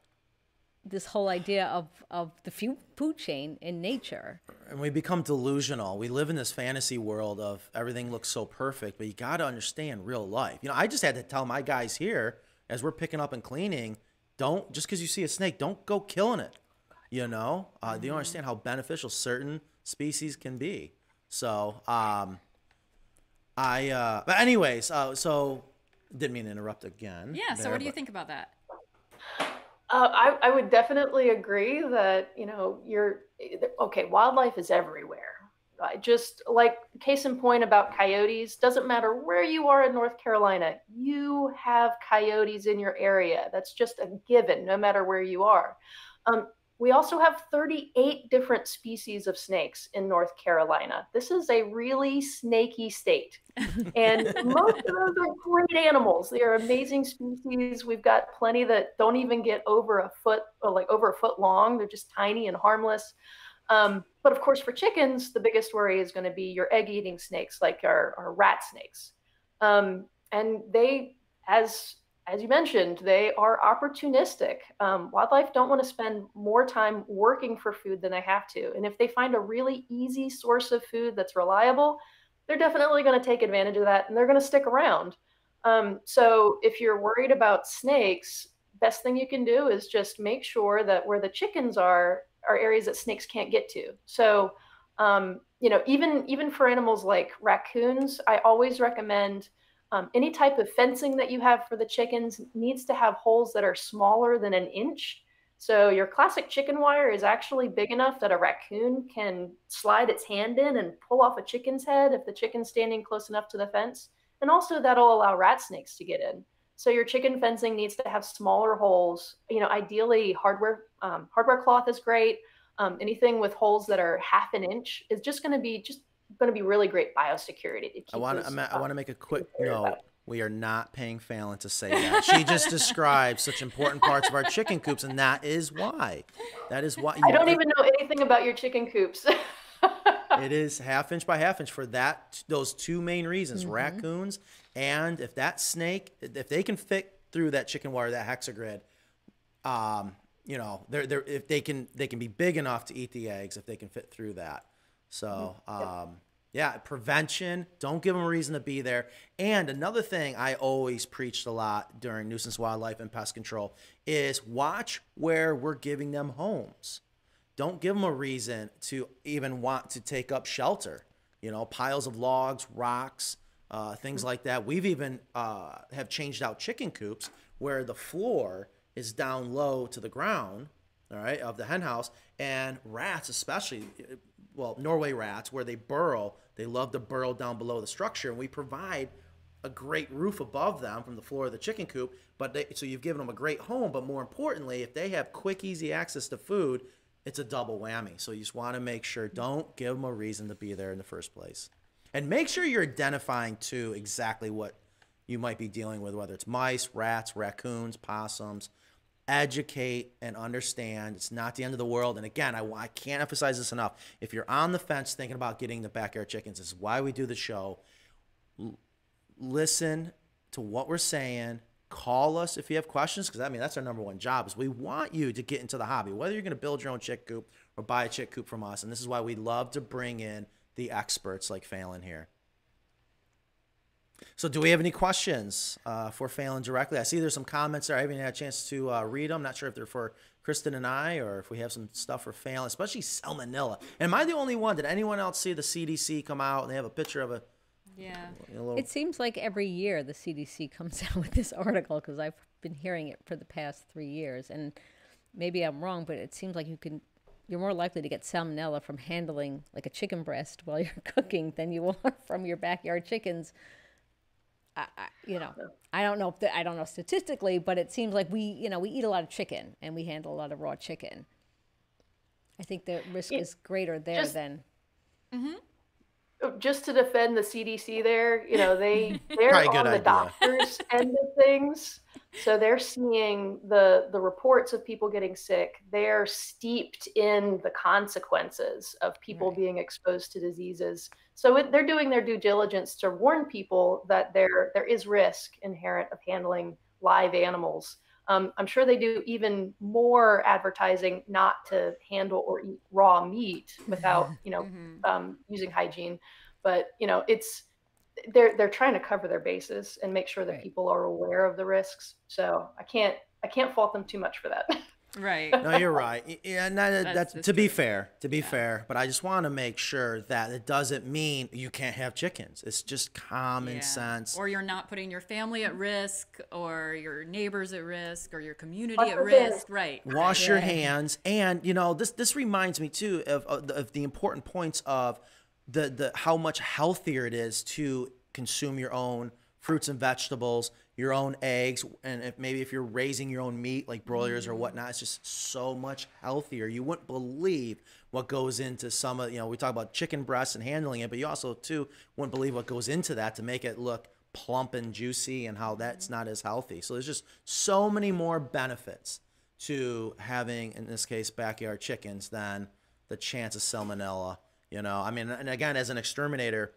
this whole idea of of the food chain in nature. and we become delusional. We live in this fantasy world of everything looks so perfect, but you got to understand real life. You know, I just had to tell my guys here as we're picking up and cleaning, don't just because you see a snake, don't go killing it. You know, uh, Mm-hmm. you understand how beneficial certain species can be? So, um, I. Uh, but anyways, uh, so didn't mean to interrupt again. yeah. So there, what do you but- think about that? Uh, I, I would definitely agree that, you know, you're okay, wildlife is everywhere. Uh, just like case in point about coyotes, doesn't matter where you are in North Carolina, you have coyotes in your area. That's just a given, no matter where you are. Um, we also have 38 different species of snakes in North Carolina. This is a really snaky state. *laughs* And most of those are great animals. They are amazing species. We've got plenty that don't even get over a foot or like over a foot long. They're just tiny and harmless. Um, but of course, for chickens, the biggest worry is going to be your egg eating snakes, like our, our rat snakes. Um, and they, as as you mentioned, they are opportunistic. Um, wildlife don't want to spend more time working for food than they have to. And if they find a really easy source of food that's reliable, they're definitely going to take advantage of that and they're going to stick around. Um, so if you're worried about snakes, best thing you can do is just make sure that where the chickens are are areas that snakes can't get to. So um, you know, even even for animals like raccoons, I always recommend um, any type of fencing that you have for the chickens needs to have holes that are smaller than an inch. So your classic chicken wire is actually big enough that a raccoon can slide its hand in and pull off a chicken's head if the chicken's standing close enough to the fence. And also that'll allow rat snakes to get in. So your chicken fencing needs to have smaller holes. You know, ideally hardware um, hardware cloth is great. Um, anything with holes that are half an inch is just going to be just going to be really great biosecurity. I want to. I want to make a quick note. We are not paying Falyn to say that. She just *laughs* described such important parts of our chicken coops, and that is why. That is why. I don't even know anything about your chicken coops. *laughs* It is half inch by half inch for that. Those two main reasons: Mm-hmm. raccoons, and if that snake, if they can fit through that chicken wire, that hexagrid, um, you know, they're they're if they can they can be big enough to eat the eggs if they can fit through that. So, um, yeah, prevention. Don't give them a reason to be there. And another thing I always preached a lot during nuisance wildlife and pest control is watch where we're giving them homes. Don't give them a reason to even want to take up shelter. You know, piles of logs, rocks, uh, things like that. We've even uh, have changed out chicken coops where the floor is down low to the ground, all right, of the hen house, and rats especially, well, Norway rats, where they burrow, they love to burrow down below the structure, and we provide a great roof above them from the floor of the chicken coop. But they, so you've given them a great home, but more importantly, if they have quick, easy access to food, it's a double whammy. So you just want to make sure don't give them a reason to be there in the first place, and make sure you're identifying too exactly what you might be dealing with, whether it's mice, rats, raccoons, possums. Educate and understand. It's not the end of the world. And again, I, I can't emphasize this enough. If you're on the fence thinking about getting the backyard chickens, this is why we do the show listen to what we're saying. Call us if you have questions, because I mean that's our number one job. Is we want you to get into the hobby, whether you're going to build your own chick coop or buy a chick coop from us. And this is why we love to bring in the experts like Falyn here. So, do we have any questions uh, for Falyn directly? I see there's some comments there. I haven't had a chance to uh, read them. Not sure if they're for Kristen and I, or if we have some stuff for Falyn, especially salmonella. Am I the only one? Did anyone else see the CDC come out and they have a picture of a? Yeah. a little, It seems like every year the CDC *laughs* comes out with this article because I've been hearing it for the past three years, and maybe I'm wrong, but it seems like you can. You're more likely to get salmonella from handling like a chicken breast while you're *laughs* cooking than you *laughs* are from your backyard chickens. I, I, you know, I don't know if the, I don't know statistically, but it seems like we, you know, we eat a lot of chicken and we handle a lot of raw chicken. I think the risk Yeah, is greater there just- than mm-hmm. oh, just to defend the CDC there, you know, they *laughs* they're Probably a good on the idea. doctors end of things. So they're seeing the the reports of people getting sick. They're steeped in the consequences of people Right. being exposed to diseases. So it, they're doing their due diligence to warn people that there there is risk inherent of handling live animals. Um, I'm sure they do even more advertising not to handle or eat raw meat without, you know, Mhm. um, using hygiene. But you know, it's they're they're trying to cover their bases and make sure that Right. people are aware of the risks. So I can't I can't fault them too much for that. *laughs* Right. no, you're right. Yeah, and that, That's- that's, that's to be fair. To be fair, but I just want to make sure that it doesn't mean you can't have chickens. It's just common Yeah. sense. Or you're not putting your family at risk, or your neighbors at risk, or your community God at forbid. risk. Right. wash your hands and you know this this reminds me too of, of, the, of the important points of the the how much healthier it is to consume your own fruits and vegetables your own eggs and if maybe if you're raising your own meat like broilers or mm. whatnot it's just so much healthier. You wouldn't believe what goes into some of you know we talk about chicken breasts and handling it but you also too wouldn't believe what goes into that to make it look plump and juicy and how that's mm. not as healthy. So there's just so many more benefits to having, in this case, backyard chickens than the chance of salmonella. You know, I mean, and again, as an exterminator,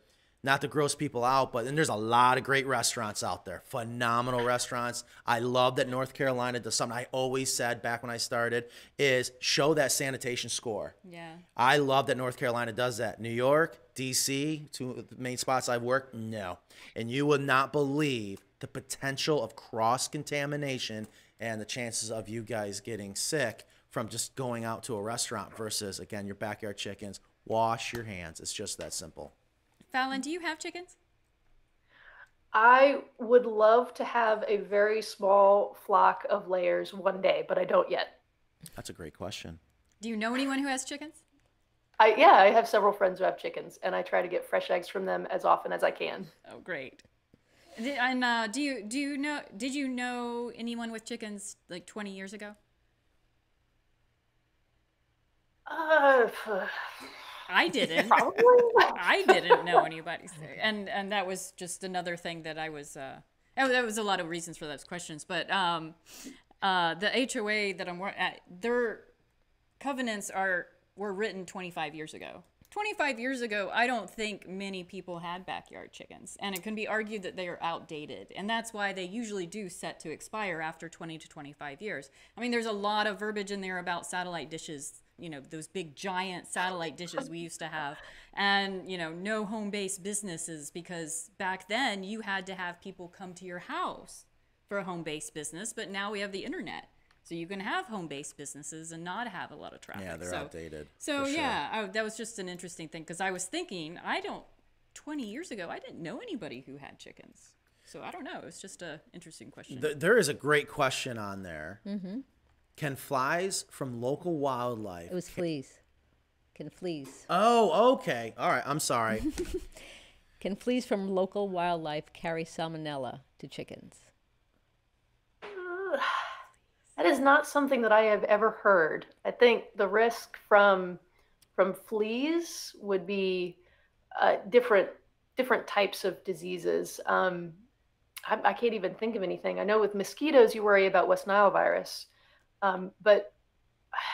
not to gross people out, but then there's a lot of great restaurants out there, phenomenal restaurants. I love that North Carolina does something I always said back when I started is show that sanitation score. Yeah. I love that North Carolina does that. New York, DC, two of the main spots I've worked, no. And you would not believe the potential of cross contamination and the chances of you guys getting sick from just going out to a restaurant versus, again, your backyard chickens. Wash your hands. It's just that simple. Falyn, do you have chickens? I would love to have a very small flock of layers one day, but I don't yet. That's a great question. Do you know anyone who has chickens? I yeah, I have several friends who have chickens, and I try to get fresh eggs from them as often as I can. Oh, great. And uh, do you do you know? Did you know anyone with chickens like 20 years ago? Uh, I didn't. probably. *laughs* I didn't know anybody, and and that was just another thing that I was. Uh, that was- a lot of reasons for those questions, but um, uh, the HOA that I'm wor- at, their covenants are were written 25 years ago. 25 years ago, I don't think many people had backyard chickens, and it can be argued that they are outdated, and that's why they usually do set to expire after 20 to 25 years. I mean, there's a lot of verbiage in there about satellite dishes, you know, those big giant satellite dishes we used to have, and you know, no home-based businesses because back then you had to have people come to your house for a home-based business, but now we have the internet. So you can have home-based businesses and not have a lot of traffic. Yeah, they're so, outdated. So sure. yeah, I, that was just an interesting thing because I was thinking, I don't. Twenty years ago, I didn't know anybody who had chickens. So I don't know. It's just a interesting question. Th- there is a great question on there. Mm-hmm. Can flies from local wildlife? it was fleas. Can fleas oh, okay. All right. I'm sorry. *laughs* can fleas from local wildlife carry salmonella to chickens? *sighs* That is not something that I have ever heard. I think the risk from from fleas would be uh, different different types of diseases. Um, I, I can't even think of anything. I know with mosquitoes you worry about West Nile virus, um, but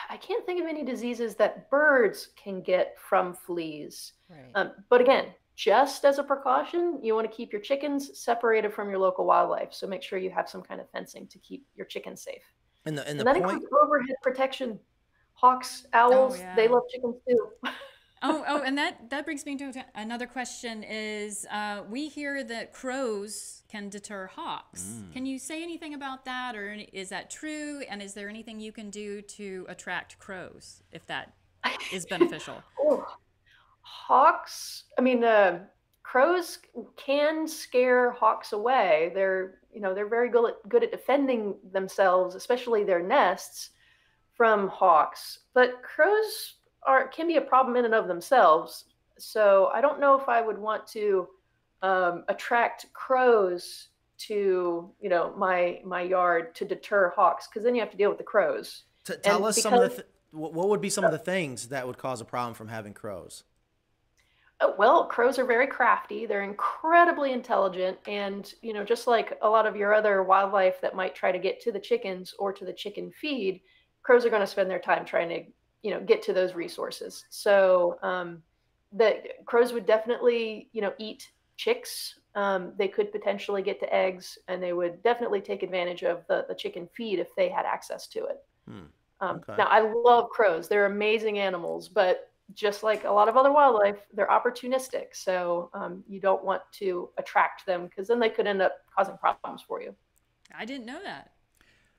I can't think of any diseases that birds can get from fleas. Right. Um, but again, just as a precaution, you want to keep your chickens separated from your local wildlife. So make sure you have some kind of fencing to keep your chickens safe. And the and And the that point. includes overhead protection. Hawks, owls, they yeah. love chickens too. *laughs* oh, oh, and that that brings me to another question: Is uh, we hear that crows can deter hawks? Can you say anything about that, or is that true? And is there anything you can do to attract crows if that is *laughs* beneficial? Oh, hawks. I mean, uh, crows can scare hawks away. They're, you know, they're very good at, good at defending themselves, especially their nests, from hawks. But crows are can be a problem in and of themselves. So I don't know if I would want to um, attract crows to, you know, my my yard to deter hawks, because then you have to deal with the crows. T- tell and us some of the. Th- what what would be some of the things that would cause a problem from having crows? Oh, well, crows are very crafty. They're incredibly intelligent. And, you know, just like a lot of your other wildlife that might try to get to the chickens or to the chicken feed, crows are going to spend their time trying to, you know, get to those resources. So, um, the crows would definitely, you know, eat chicks. Um, they could potentially get to eggs and they would definitely take advantage of the, the chicken feed if they had access to it. Hmm. Um, Okay. Now, I love crows. They're amazing animals, but just like a lot of other wildlife, they're opportunistic. So um, you don't want to attract them because then they could end up causing problems for you. I didn't know that.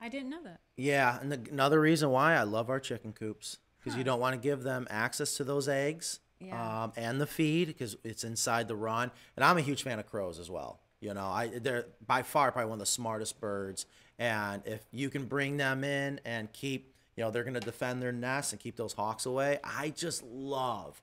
I didn't know that. Yeah, and the, another reason why I love our chicken coops because you don't want to give them access to those eggs Yeah. um, and the feed because it's inside the run. And I'm a huge fan of crows as well. You know, I they're by far probably one of the smartest birds. And if you can bring them in and keep, you know, they're going to defend their nests and keep those hawks away. I just love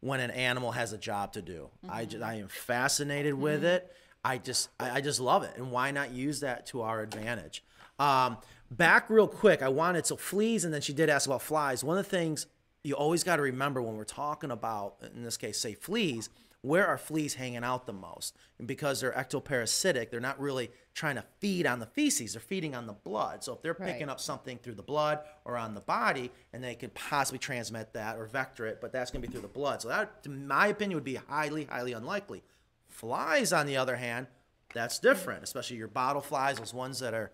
when an animal has a job to do. I just I am fascinated with it. I just I, I just love it, and why not use that to our advantage? Um, back real quick, I wanted so fleas, and then she did ask about flies. One of the things you always got to remember when we're talking about, in this case, say fleas, where are fleas hanging out the most? And because they're ectoparasitic, they're not really trying to feed on the feces; they're feeding on the blood. So if they're picking Right. up something through the blood or on the body, and they could possibly transmit that or vector it, but that's going to be through the blood. So that, in my opinion, would be highly, highly unlikely. Flies, on the other hand, that's different, especially your bottle flies, those ones that are,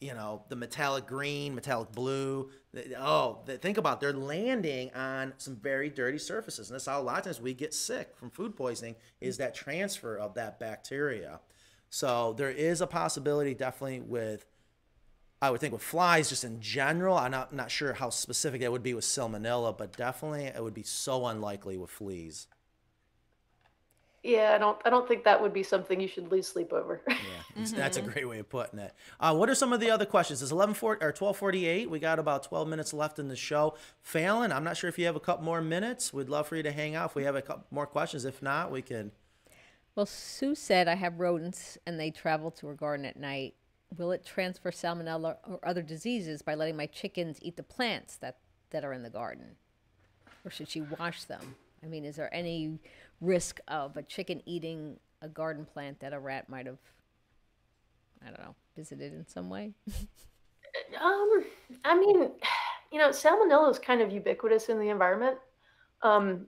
you know, the metallic green, metallic blue. Oh, think about it, they're landing on some very dirty surfaces, and that's how a lot of times we get sick from food poisoning is that transfer of that bacteria. So there is a possibility, definitely with I would think with flies, just in general, I'm not, not sure how specific that would be with salmonella, but definitely it would be so unlikely with fleas. Yeah, I don't. I don't think that would be something you should lose sleep over. Yeah, *laughs* it's- that's a great way of putting it. Uh, what are some of the other questions? It's 11 or 1248. We got about 12 minutes left in the show. Falyn, I'm not sure if you have a couple more minutes. We'd love for you to hang out if we have a couple more questions. If not, we can. Well, Sue said I have rodents and they travel to her garden at night. Will it transfer salmonella or other diseases by letting my chickens eat the plants that, that are in the garden? Or should she wash them? I mean, is there any risk of a chicken eating a garden plant that a rat might have, I don't know, visited in some way? *laughs* Um, I mean, *sighs* you know, salmonella is kind of ubiquitous in the environment. Um,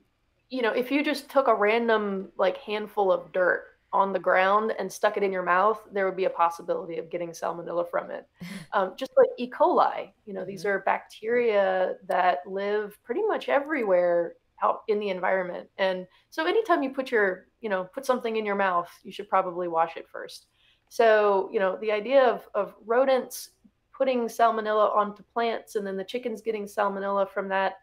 you know, if you just took a random like handful of dirt on the ground and stuck it in your mouth, there would be a possibility of getting salmonella from it. *laughs* Um, just like E. coli, you know, these are bacteria that live pretty much everywhere out in the environment. And so anytime you put your, you know, put something in your mouth, you should probably wash it first. So, you know, the idea of, of rodents putting salmonella onto plants and then the chickens getting salmonella from that,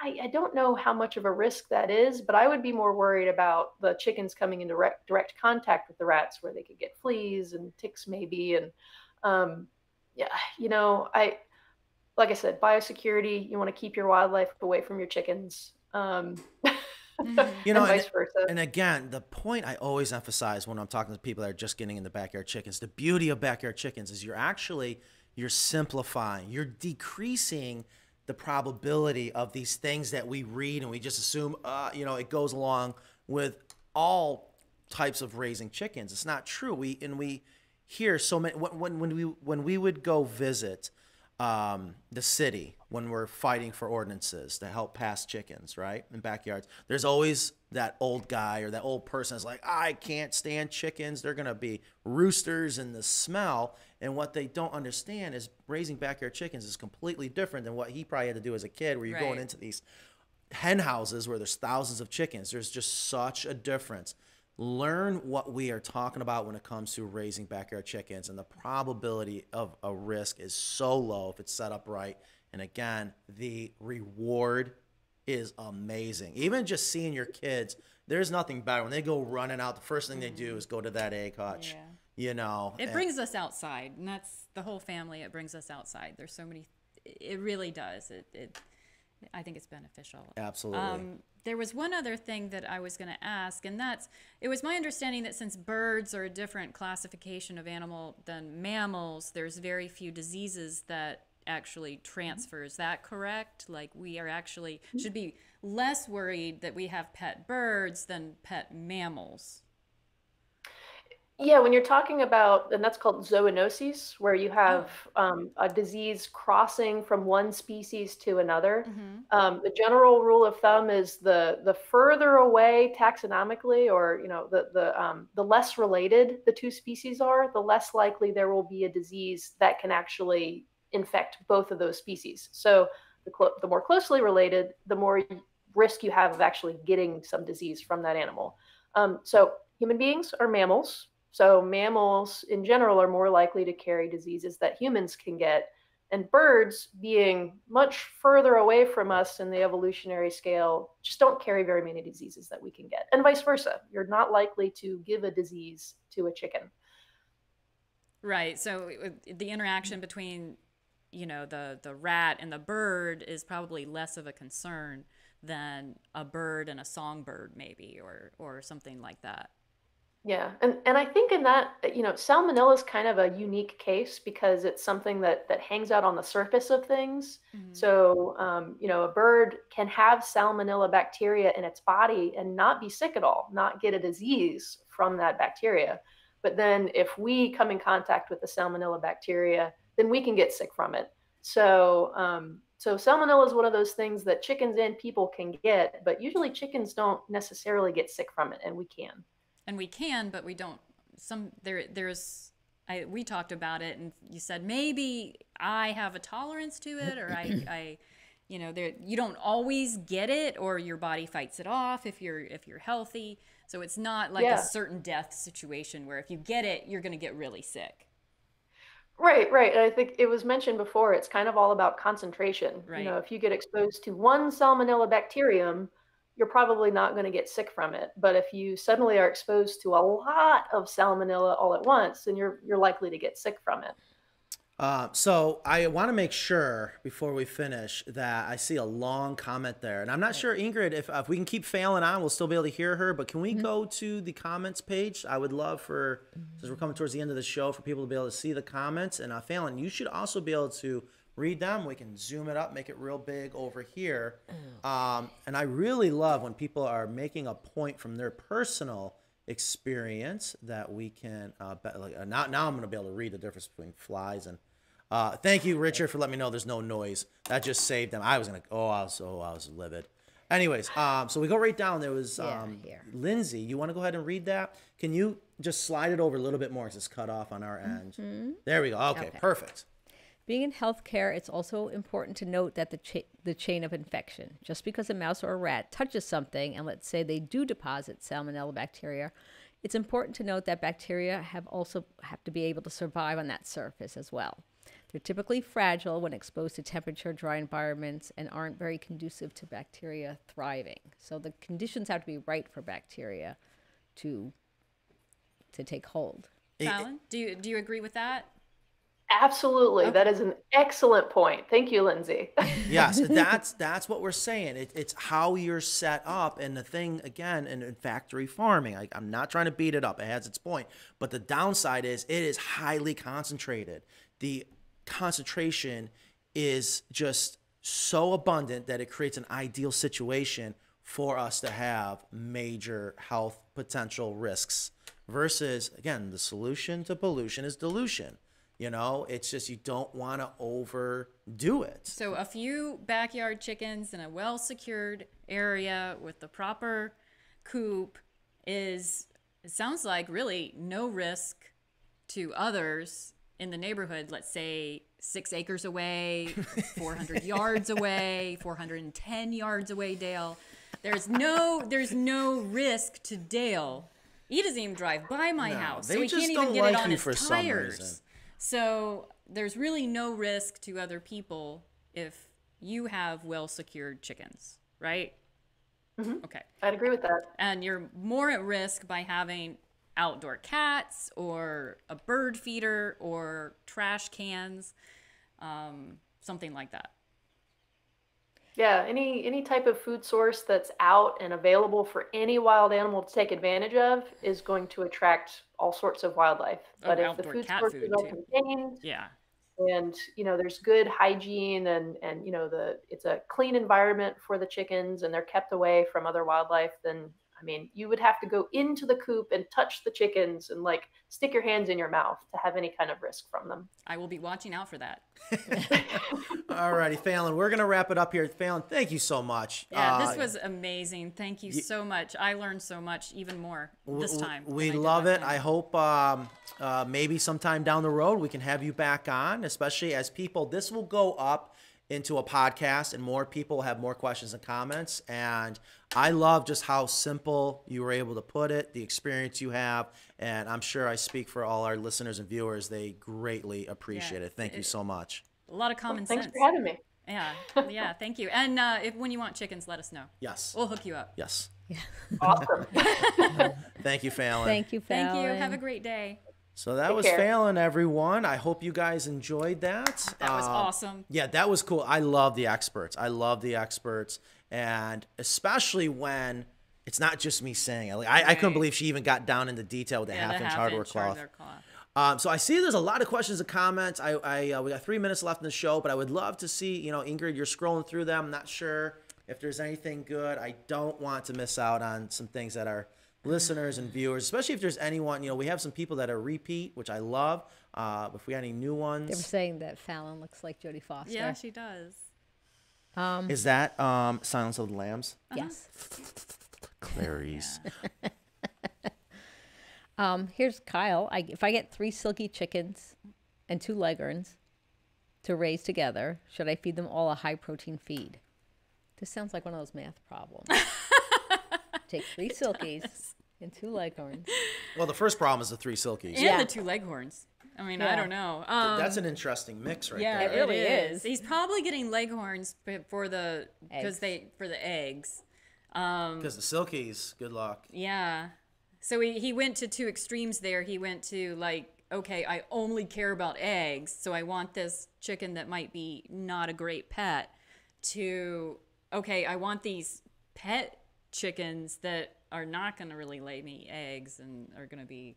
I, I don't know how much of a risk that is, but I would be more worried about the chickens coming in direct direct contact with the rats where they could get fleas and ticks maybe. And um, yeah, you know, I like I said, biosecurity, you want to keep your wildlife away from your chickens. Um, *laughs* You know, and and- vice versa. And again, the point I always emphasize when I'm talking to people that are just getting into backyard chickens, the beauty of backyard chickens is you're actually you're simplifying, you're decreasing the probability of these things that we read and we just assume, uh, you know, it goes along with all types of raising chickens. It's not true. We and we hear so many when when, when we when we would go visit um, the city when we're fighting for ordinances to help pass chickens, right? In backyards. There's always that old guy or that old person that's like, I can't stand chickens. They're going to be roosters and the smell. And what they don't understand is raising backyard chickens is completely different than what he probably had to do as a kid, where you're going into these hen houses where there's thousands of chickens. There's just such a difference. Learn what we are talking about when it comes to raising backyard chickens, and the probability of a risk is so low if it's set up right. And again, the reward is amazing. Even just seeing your kids, there's nothing better when they go running out. The first thing they do is go to that egg hutch. Yeah. You know, It and- brings us outside, and that's the whole family. It brings us outside. There's so many. It really does. It. it I think it's beneficial. absolutely. Um, there was one other thing that I was going to ask, and that's it was my understanding that since birds are a different classification of animal than mammals, there's very few diseases that actually transfer. Is that correct? Like we are actually should be less worried that we have pet birds than pet mammals. Yeah, when you're talking about, and that's called zoonoses, where you have um, a disease crossing from one species to another. Um, the general rule of thumb is the the further away taxonomically, or you know, the the um, the less related the two species are, the less likely there will be a disease that can actually infect both of those species. So the clo- the more closely related, the more risk you have of actually getting some disease from that animal. Um, so human beings are mammals. So mammals in general are more likely to carry diseases that humans can get. And birds, being much further away from us in the evolutionary scale, just don't carry very many diseases that we can get. And vice versa. You're not likely to give a disease to a chicken. Right. So the interaction between, you know, the the rat and the bird is probably less of a concern than a bird and a songbird, maybe, or or something like that. Yeah, and and I think in that, you know, salmonella is kind of a unique case because it's something that that hangs out on the surface of things. So, um, you know, a bird can have salmonella bacteria in its body and not be sick at all, not get a disease from that bacteria. But then if we come in contact with the salmonella bacteria, then we can get sick from it. So, um, so salmonella is one of those things that chickens and people can get, but usually chickens don't necessarily get sick from it, and we can. and we can but we don't some there there's I, we talked about it and you said maybe i have a tolerance to it or i *clears throat* i you know there you don't always get it or your body fights it off if you're if you're healthy so it's not like Yeah. a certain death situation where if you get it you're going to get really sick Right, right. And I think it was mentioned before, it's kind of all about concentration. You know, if you get exposed to one salmonella bacterium, you're probably not going to get sick from it. But if you suddenly are exposed to a lot of salmonella all at once, then you're you're likely to get sick from it. Uh, so I want to make sure before we finish that I see a long comment there, and I'm not sure Ingrid if if we can keep Falyn on, we'll still be able to hear her. But can we go to the comments page? I would love for since we're coming towards the end of the show for people to be able to see the comments. And uh, Falyn, you should also be able to read them. We can zoom it up, make it real big over here. Um, and I really love when people are making a point from their personal experience that we can uh, be, like uh, now now I'm going to be able to read the difference between flies and uh, thank you Richard for letting me know there's no noise. That just saved them. I was gonna oh I was so I was livid. Anyways um, so we go right down. There was Yeah, um, here. Lindsay you want to go ahead and read that? Can you just slide it over a little bit more because it's cut off on our end? There we go. Okay, Okay. perfect. Being in healthcare, it's also important to note that the, cha- the chain of infection. Just because a mouse or a rat touches something, and let's say they do deposit salmonella bacteria, it's important to note that bacteria have also have to be able to survive on that surface as well. They're typically fragile when exposed to temperature, dry environments, and aren't very conducive to bacteria thriving. So the conditions have to be right for bacteria to to take hold. Falyn, do you do you agree with that Absolutely. That is an excellent point. Thank you, Lindsay. *laughs* yes that's that's what we're saying it, it's how you're set up and the thing again in, in factory farming I, i'm not trying to beat it up it has its point but the downside is it is highly concentrated the concentration is just so abundant that it creates an ideal situation for us to have major health potential risks versus again the solution to pollution is dilution You know, it's just you don't want to overdo it. So a few backyard chickens in a well secured area with the proper coop is it sounds like really no risk to others in the neighborhood, let's say 6 acres away, 400 *laughs* yards away, 410 yards away, Dale. There's no there's no risk to Dale. He doesn't even drive by my No, house, they so he just can't even don't get it on you his for tires. So there's really no risk to other people if you have well secured chickens, right? Mm-hmm. Okay. I'd agree with that. And you're more at risk by having outdoor cats or a bird feeder or trash cans, um, something like that. Yeah, any any type of food source that's out and available for any wild animal to take advantage of is going to attract all sorts of wildlife. Oh, But if the food source food, is all contained Yeah. and you know there's good hygiene and and you know the it's a clean environment for the chickens and they're kept away from other wildlife, then I mean you would have to go into the coop and touch the chickens and like stick your hands in your mouth to have any kind of risk from them. I will be watching out for that. *laughs* All righty, Falyn, we're gonna wrap it up here. Falyn, thank you so much. Yeah, Uh, this was amazing. Thank you so much. I learned so much, even more this w- time. We than I did love it. time. I hope um, uh, maybe sometime down the road we can have you back on, especially as people. This will go up into a podcast, and more people have more questions and comments. And I love just how simple you were able to put it, the experience you have, and I'm sure I speak for all our listeners and viewers. They greatly appreciate Yeah, it. Thank you so much. a lot of common Thanks sense. for having me. Yeah, *laughs* yeah. Thank you. And uh, if when you want chickens, let us know. Yes. We'll hook you up. Yes. *laughs* Awesome. *laughs* Thank you, Falyn. Thank you, Falyn. Thank you. Have a great day. So that Take was care. Everyone. I hope you guys enjoyed that. That was Um, awesome. Yeah, that was cool. I love the experts. I love the experts, and especially when it's not just me saying it. Like, I, I couldn't believe she even got down in the detail with the Yeah, half inch hardware cloth. hardware cloth. Um, so I see there's a lot of questions and comments. I, I uh, we got three minutes left in the show, but I would love to see, you know, Ingrid, you're scrolling through them. I'm not sure if there's anything good. I don't want to miss out on some things that our listeners and viewers, especially if there's anyone, you know, we have some people that are repeat, which I love. Uh, if we got any new ones, They were saying that Falyn looks like Jodie Foster. Yeah, she does. Um, is that um, Silence of the Lambs? yes. Clarice. *laughs* Um, here's Kyle. I, if I get three silky chickens and two leghorns to raise together, should I feed them all a high protein feed? This sounds like one of those math problems. *laughs* Take three silkies and two leghorns. Well, the first problem is the three silkies. And Yeah. the two leghorns. I mean, I don't know. Um, That's an interesting mix right yeah, there. It really it is. He's probably getting leghorns for the because Eggs. they for the eggs. Um, Because the silkies, good luck. Yeah. So he, he went to two extremes there. He went to like, okay, I only care about eggs, so I want this chicken that might be not a great pet, to, okay, I want these pet chickens that are not going to really lay me eggs and are going to be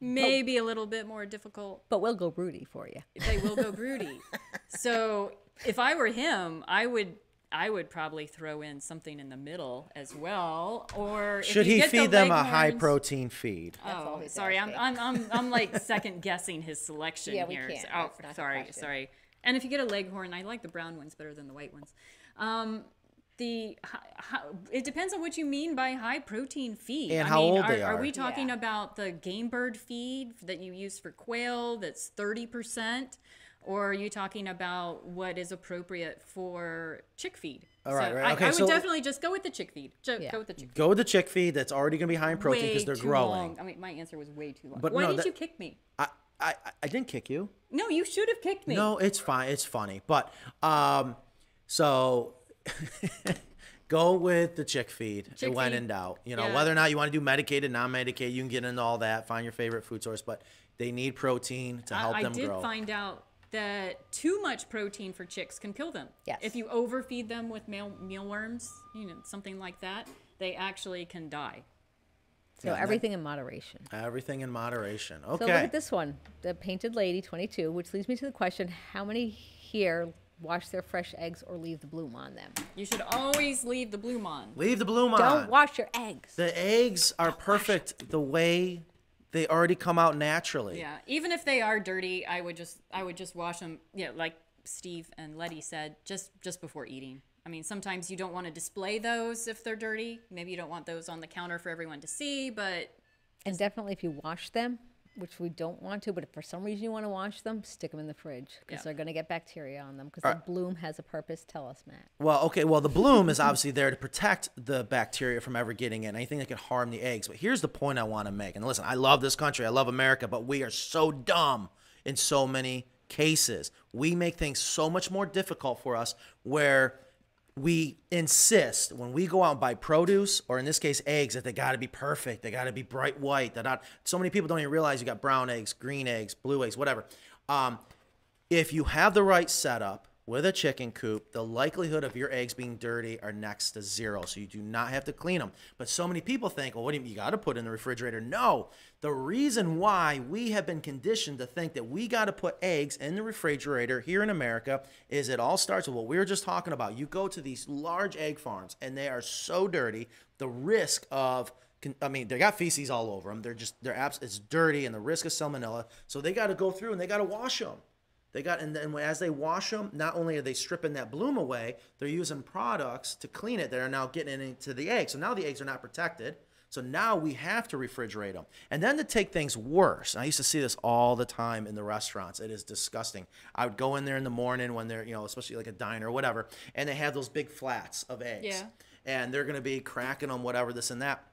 maybe a little bit more difficult. But we'll go broody for you. They will go broody. *laughs* so if I were him, I would. I would probably throw in something in the middle as well, or if Should you he get the feed them a high protein feed? Oh, sorry. I'm, I'm. I'm, I'm *laughs* like second guessing his selection Yeah, we here. can't. So- oh, That's not the sorry, sorry. And if you get a leghorn, I like the brown ones better than the white ones. Um, the hi- hi- it depends on what you mean by high protein feed. And I how mean, old are, they are are. we talking Yeah. about the game bird feed that you use for quail? That's thirty percent. Or are you talking about what is appropriate for chick feed? All right, so right. I, Okay, I would so- definitely just go with the chick feed. Ju- Yeah. Go with the chick feed Go with the chick feed that's already going to be high in protein because they're too growing. long. I mean, my answer was way too long. But Why no, did that- you kick me? I, I, I didn't kick you. No, you should have kicked me. No, it's fine. It's funny. But um, so *laughs* go with the chick feed Chick when feed. in doubt. You know, Yeah. whether or not you want to do medicated, non-medicated, you can get into all that. Find your favorite food source, but they need protein to help I, I them did grow. find out that too much protein for chicks can kill them. Yes. If you overfeed them with meal, mealworms, you know, something like that, they actually can die. So Yeah, that- everything in moderation. Everything in moderation. Okay. So look at this one, the painted lady, 22, which leads me to the question: How many here wash their fresh eggs or leave the bloom on them? You should always leave the bloom on. Leave the bloom on. Don't wash your eggs. The eggs are perfect the way They already come out naturally. Yeah, even if they are dirty, I would just I would just wash them. Yeah, like Steve and Letty said, just just before eating. I mean, sometimes you don't want to display those if they're dirty. Maybe you don't want those on the counter for everyone to see, but And definitely if you wash them, which we don't want to, but if for some reason you want to wash them, stick them in the fridge because Yeah. they're going to get bacteria on them because the bloom has a purpose. Tell us, Matt. Well, okay. Well, the bloom is obviously there to protect the bacteria from ever getting in, anything that could harm the eggs. But here's the point I want to make. And listen, I love this country, I love America, but we are so dumb in so many cases. We make things so much more difficult for us where we insist when we go out and buy produce or in this case eggs that they got to be perfect they got to be bright white that not so many people don't even realize you got brown eggs green eggs blue eggs whatever. Um, if you have the right setup with a chicken coop, the likelihood of your eggs being dirty are next to zero. So you do not have to clean them. But so many people think, well, what do you, you got to put in the refrigerator? No. The reason why we have been conditioned to think that we got to put eggs in the refrigerator here in America is it all starts with what we were just talking about. You go to these large egg farms and they are so dirty. The risk of I mean, they got feces all over them. They're just they're abs- it's dirty and the risk of salmonella. So they got to go through and they got to wash them. They got and then as they wash them, not only are they stripping that bloom away, they're using products to clean it that are now getting into the egg. So now the eggs are not protected. So now we have to refrigerate them. And then to take things worse, I used to see this all the time in the restaurants. It is disgusting. I would go in there in the morning when they're, you know, especially like a diner or whatever, and they have those big flats of eggs. Yeah. And they're going to be cracking them, whatever, this and that.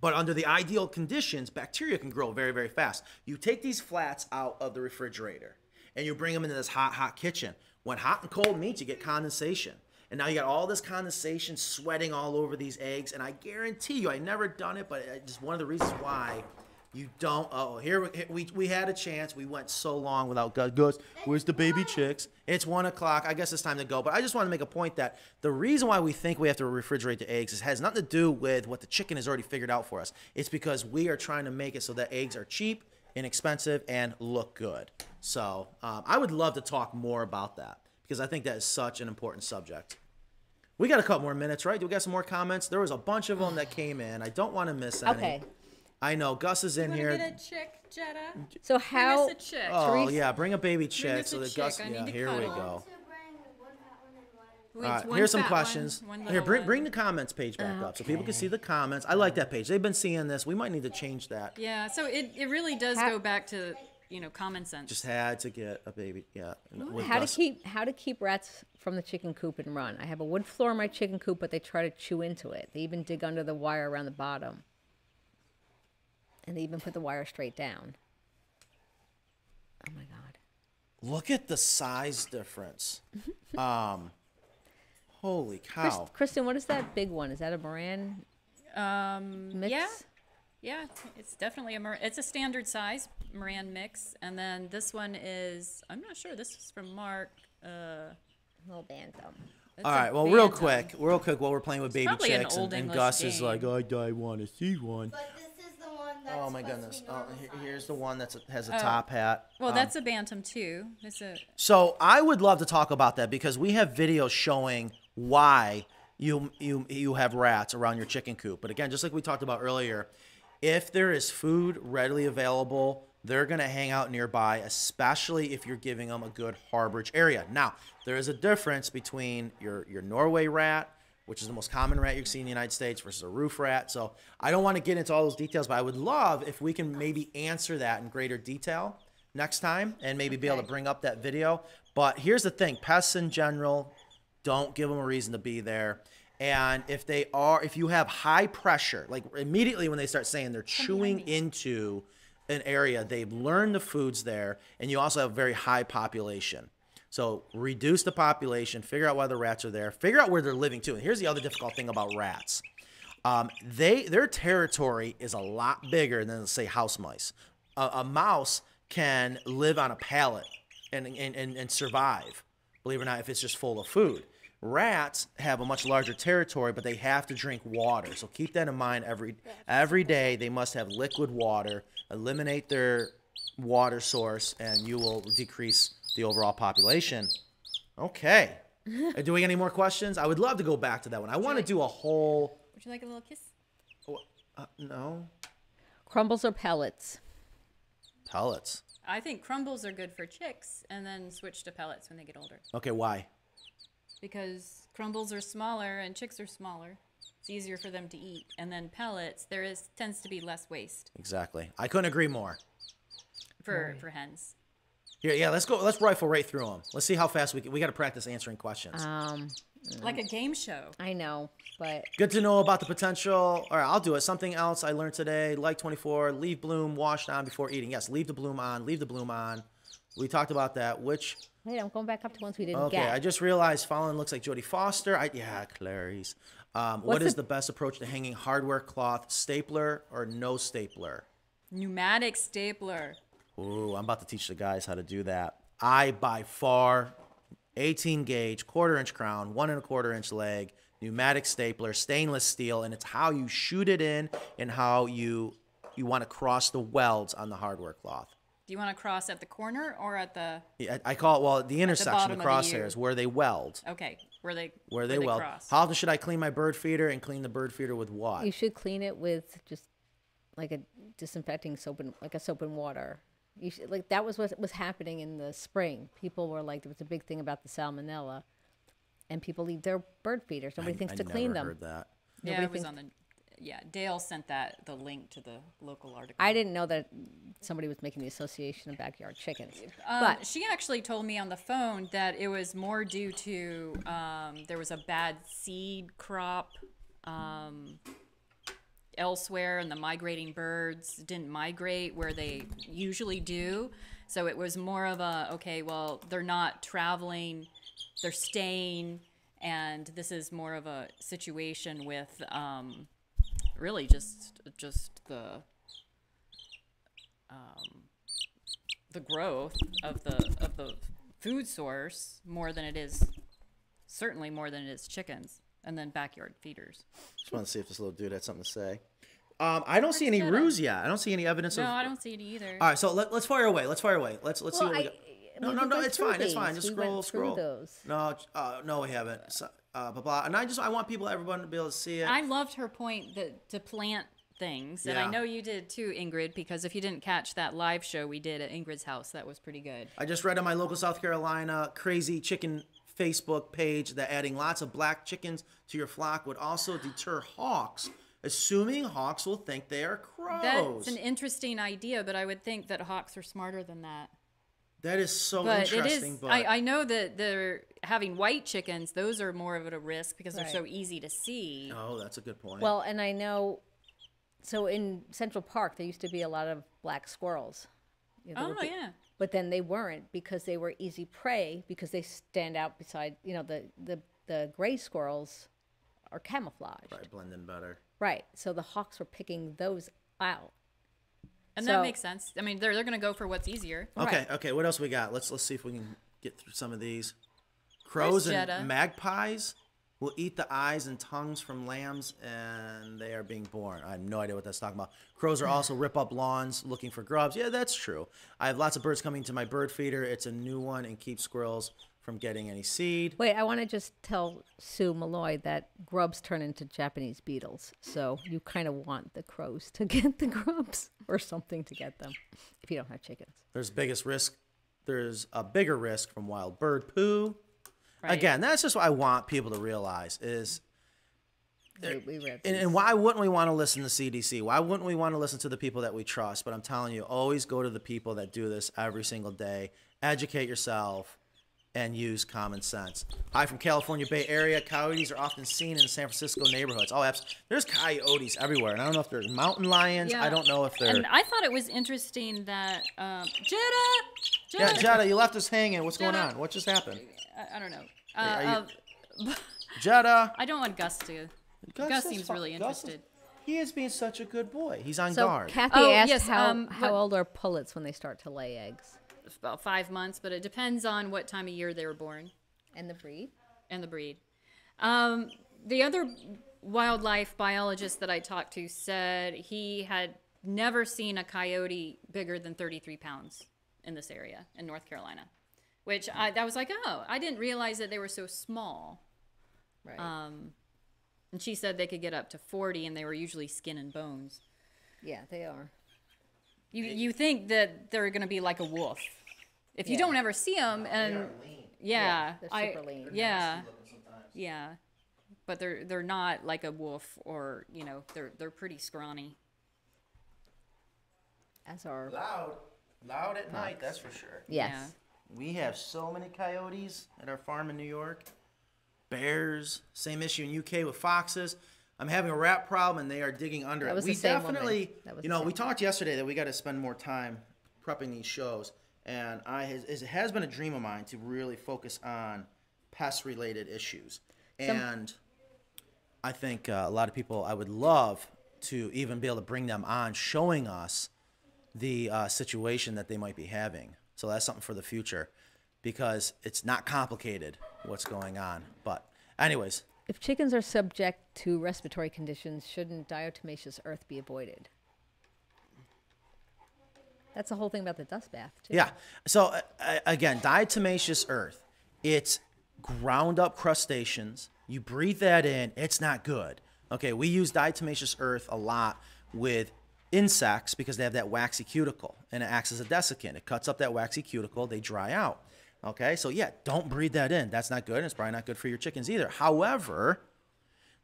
But under the ideal conditions, bacteria can grow very, very fast. You take these flats out of the refrigerator and you bring them into this hot, hot kitchen. When hot and cold meets, you get condensation. And now you got all this condensation sweating all over these eggs. And I guarantee you, I never done it, but it's just one of the reasons why you don't. Oh, here we, we, we had a chance. We went so long without Gus. Gus, where's the baby chicks? It's one o'clock. I guess it's time to go. But I just want to make a point that the reason why we think we have to refrigerate the eggs is, has nothing to do with what the chicken has already figured out for us. It's because we are trying to make it so that eggs are cheap, inexpensive, and look good. So um, I would love to talk more about that because I think that is such an important subject. We got a couple more minutes, right? Do we got some more comments? There was a bunch of them that *sighs* came in. I don't want to miss any. Okay. I know Gus is in Wanna here. get a chick, Jetta? So Bring how? us a chick. Oh Teresa- yeah, bring a baby chick us so that chick. Gus. I Yeah, need to here we go. Wait, All right, one here's some fat one, questions. one Here, bring one. bring the comments page back up so people can see the comments. I like that page. They've been seeing this. We might need to change that. Yeah, so it, it really does Ha- go back to, you know, common sense. Just had to get a baby. Yeah. with How to keep how to keep rats from the chicken coop and run? I have a wood floor in my chicken coop, but they try to chew into it. They even dig under the wire around the bottom, and they even put the wire straight down. Oh my god! Look at the size difference. um, holy Chris, cow. Kristen, what is that big one? Is that a Moran um, mix? yeah, yeah, it's- it's definitely a Mor- it's a standard size Moran mix, and then this one is I'm not sure. This is from Mark. Uh, Little bantam. it's All a right. Well, real quick, real quick, while we're playing with baby probably an chicks, and, and English Gus is like, I, I want to see one. But this is the one that's Oh my goodness. to be Oh, normal here- size. here's the one that has a top hat. Well, Um, that's a bantam too. It's a So I would love to talk about that because we have videos showing why you you you have rats around your chicken coop. But again, just like we talked about earlier, if there is food readily available, they're going to hang out nearby, especially if you're giving them a good harborage area. Now, there is a difference between your your Norway rat, which is the most common rat you see in the United States, versus a roof rat. So I don't want to get into all those details, but I would love if we can maybe answer that in greater detail next time and maybe be able to bring up that video. But here's the thing pests in general, don't give them a reason to be there. And if they are, if you have high pressure, like immediately when they start saying they're chewing into an area, they've learned the foods there, and you also have a very high population. So reduce the population, figure out why the rats are there, figure out where they're living too. And here's the other difficult thing about rats. Um, they their territory is a lot bigger than say house mice. A, a mouse can live on a pallet and, and, and, and survive, believe it or not, if it's just full of food. Rats have a much larger territory, but they have to drink water. So keep that in mind every every day. They must have liquid water. Eliminate their water source, and you will decrease the overall population. Okay. *laughs* Do we get any more questions? I would love to go back to that one. I want to do a whole. Would you like a little kiss? Uh, no. Crumbles or pellets? Pellets. I think crumbles are good for chicks, and then switch to pellets when they get older. Okay, why? Because crumbles are smaller and chicks are smaller. It's easier for them to eat. And then pellets, there is tends to be less waste Exactly. I couldn't agree more. for for hens. Yeah, yeah. Let's go. Let's rifle right through them. Let's see how fast we can. We got to practice answering questions. Um, Like a game show. I know, but Good to know about the potential. All right, I'll do it. Something else I learned today. Like 24, leave bloom washed on before eating. Yes, leave the bloom on. Leave the bloom on. We talked about that. Which wait, I'm going back up to ones we didn't okay, get. I just realized Falyn looks like Jodie Foster. I yeah, Clarice. Um, What's the- the best approach to hanging hardware cloth? Stapler or no stapler? Pneumatic stapler. Ooh, I'm about to teach the guys how to do that. I by far 18 gauge, quarter inch crown, one and a quarter inch leg, pneumatic stapler, stainless steel, and it's how you shoot it in and how you you want to cross the welds on the hardware cloth. Do you want to cross at the corner or at the Yeah, I I call it well the intersection, bottom the of the crosshairs, where they weld, okay where they where they, weld. cross? How often should I clean my bird feeder and clean the bird feeder with what? you should clean it with just like a disinfecting soap and like a soap and water. You should, like that was what was happening in the spring. People were like, there was a big thing about the salmonella, and people leave their bird feeders. Nobody thinks I to never clean them. heard that. yeah, it was thinks- on the. Yeah, Dale sent that the link to the local article. I didn't know that somebody was making the association of backyard chickens. Um, but she actually told me on the phone that it was more due to um, there was a bad seed crop um, elsewhere, and the migrating birds didn't migrate where they usually do. So it was more of a okay, well, they're not traveling, they're staying, and this is more of a situation with um, really just just the the growth of the of the food source more than it is certainly more than it is chickens and then backyard feeders. Just want to see if this little dude had something to say. Um, I don't see any ruse yet. I don't see any evidence No, of. I don't see it either. All right, so let, let's fire away. Let's fire away. Let's let's Well, see what we got. No, mean, no, no. It's through fine. It's fine. Just We scroll, scroll. those. No, uh, no, we haven't. So, uh, blah blah. And I just I want people, everyone, to be able to see it. I loved her point that to plant things, and Yeah. I know you did too, Ingrid, because if you didn't catch that live show we did at Ingrid's house, that was pretty good. I just read on my local South Carolina crazy chicken Facebook page that adding lots of black chickens to your flock would also deter hawks, assuming hawks will think they are crows. That's an interesting idea, but I would think that hawks are smarter than that. That is so But interesting. is. but I, I know that they're having white chickens; those are more of a risk because they're Right. so easy to see. oh, that's a good point. well, and I know. So in Central Park, there used to be a lot of black squirrels. You know, there oh would be- yeah. but then they weren't because they were easy prey because they stand out beside you know the the the gray squirrels are camouflaged Probably blend in better. right so the hawks were picking those out And So- that makes sense. I mean, they're they're gonna go for what's easier. Okay, okay. What else we got? Let's let's see if we can get through some of these. Crows and Jetta. magpies will eat the eyes and tongues from lambs, and they are being born. I have no idea what that's talking about. Crows are hmm. also rip up lawns looking for grubs. Yeah, that's true. I have lots of birds coming to my bird feeder. It's a new one and keeps squirrels from getting any seed. wait i want to just tell sue malloy that grubs turn into japanese beetles so you kind of want the crows to *laughs* get the grubs or something to get them if you don't have chickens There's biggest risk. There's a bigger risk from wild bird poo. Right. Again, that's just what I want people to realize is we, we And, and why wouldn't we want to listen to CDC? Why wouldn't we want to listen to the people that we trust? But I'm telling you, always go to the people that do this every single day. Educate yourself and use common sense. Hi from California Bay Area. Coyotes are often seen in San Francisco neighborhoods. Oh, absolutely. There's coyotes everywhere. And I don't know if they're mountain lions. I don't know if they're. And I thought it was interesting that um, Jetta, yeah, Jetta, Jetta, you left us hanging. What's going on? What just happened? I, I don't know. are Uh, you- uh, *laughs* Jetta. I don't want Gus to. Gus is seems fu- really Gus is- interested. he is being such a good boy. He's on so guard. kathy Oh, asked yes, how, um, how what- old are pullets when they start to lay eggs About five months, but it depends on what time of year they were born. and the breed and the breed. Um, the other wildlife biologist that I talked to said he had never seen a coyote bigger than 33 pounds in this area in North Carolina, which I, that was like, oh, I didn't realize that they were so small. right Um, and she said they could get up to 40 and they were usually skin and bones. yeah they are You you think that they're gonna be like a wolf. If you Yeah. don't ever see them, and yeah, they're I super lean. yeah yeah, but they're they're not like a wolf or you know they're they're pretty scrawny. As our Loud, loud at night. That's for sure. yes, We have so many coyotes at our farm in New York. Bears, same issue in UK with foxes. I'm having a rat problem, and they are digging under That it. was we the same woman. definitely, That was you the know, same we talked yesterday that we got to spend more time prepping these shows, and I has, it has been a dream of mine to really focus on pest-related issues, and I think uh, a lot of people I would love to even be able to bring them on, showing us the uh, situation that they might be having. So that's something for the future because it's not complicated what's going on. But, anyways, if chickens are subject to respiratory conditions, shouldn't diatomaceous earth be avoided? That's the whole thing about the dust bath, too. yeah. So, uh, uh, again, diatomaceous earth, it's ground up crustaceans. You breathe that in, it's not good. Okay, we use diatomaceous earth a lot with insects because they have that waxy cuticle and it acts as a desiccant. It cuts up that waxy cuticle, they dry out. Okay, so yeah, don't breathe that in. That's not good. And it's probably not good for your chickens either. However,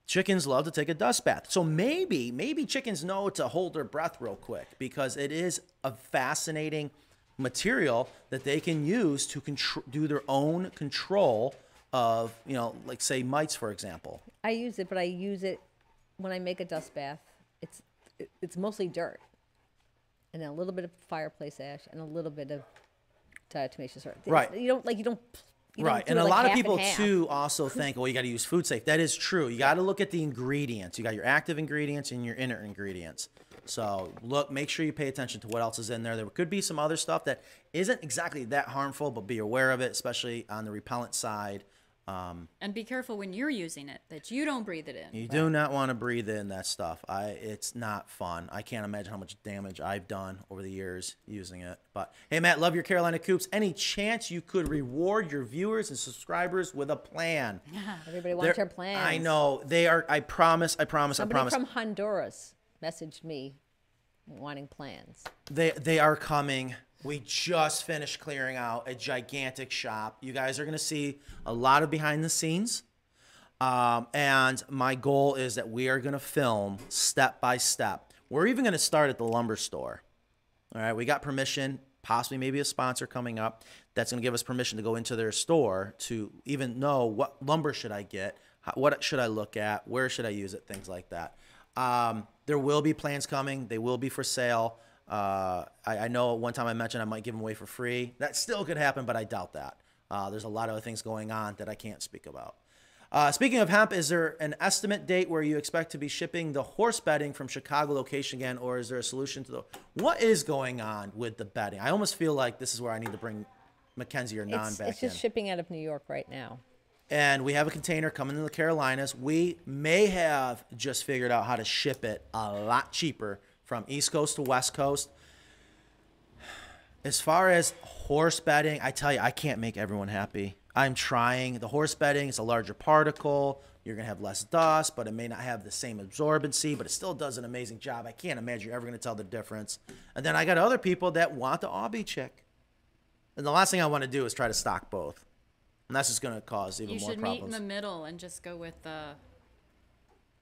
chickens love to take a dust bath. So maybe, maybe chickens know to hold their breath real quick because it is a fascinating material that they can use to contr- do their own control of, you know, like say mites, for example. I use it, but I use it when I make a dust bath. It's it's mostly dirt, and then a little bit of fireplace ash and a little bit of diatomaceous earth. Right. You don't like you don't. You right and a like lot of people too also think well you got to use food safe. That is true. You got to look at the ingredients. You got your active ingredients and your inner ingredients. So look make sure you pay attention to what else is in there. There could be some other stuff that isn't exactly that harmful but be aware of it especially on the repellent side um, And be careful when you're using it that you don't breathe it in. you do not want to breathe in that stuff i it's not fun i can't imagine how much damage i've done over the years using it but hey matt love your carolina coops any chance you could reward your viewers and subscribers with a plan *laughs* Yeah, Everybody wants They're- their plans. I know they are. I promise. I promise. Somebody I promise. from Honduras messaged me wanting plans. they they are coming. We just finished clearing out a gigantic shop. You guys are gonna see a lot of behind the scenes. Um, and my goal is that we are gonna film step by step. We're even gonna start at the lumber store. All right, we got permission, possibly maybe a sponsor coming up that's going to give us permission to go into their store to even know what lumber should I get, what should I look at, where should I use it, things like that. Um, there will be plans coming. They will be for sale. Uh, I, I know one time I mentioned I might give them away for free. That still could happen, but I doubt that. Uh, there's a lot of other things going on that I can't speak about. Uh, speaking of hemp, is there an estimate date where you expect to be shipping the horse bedding from Chicago location again, or is there a solution to the? What is going on with the bedding? I almost feel like this is where I need to bring Mackenzie or Non It's, back it's just in. shipping out of New York right now. and we have a container coming to the Carolinas. We may have just figured out how to ship it a lot cheaper from East Coast to West Coast. As far as horse bedding, I tell you, I can't make everyone happy. I'm trying. The horse bedding is a larger particle. You're going to have less dust, but it may not have the same absorbency, but it still does an amazing job. I can't imagine you're ever going to tell the difference. And then I got other people that want the Aubichick. And the last thing I want to do is try to stock both. And that's just going to cause even You more should meet problems. in the middle and just go with the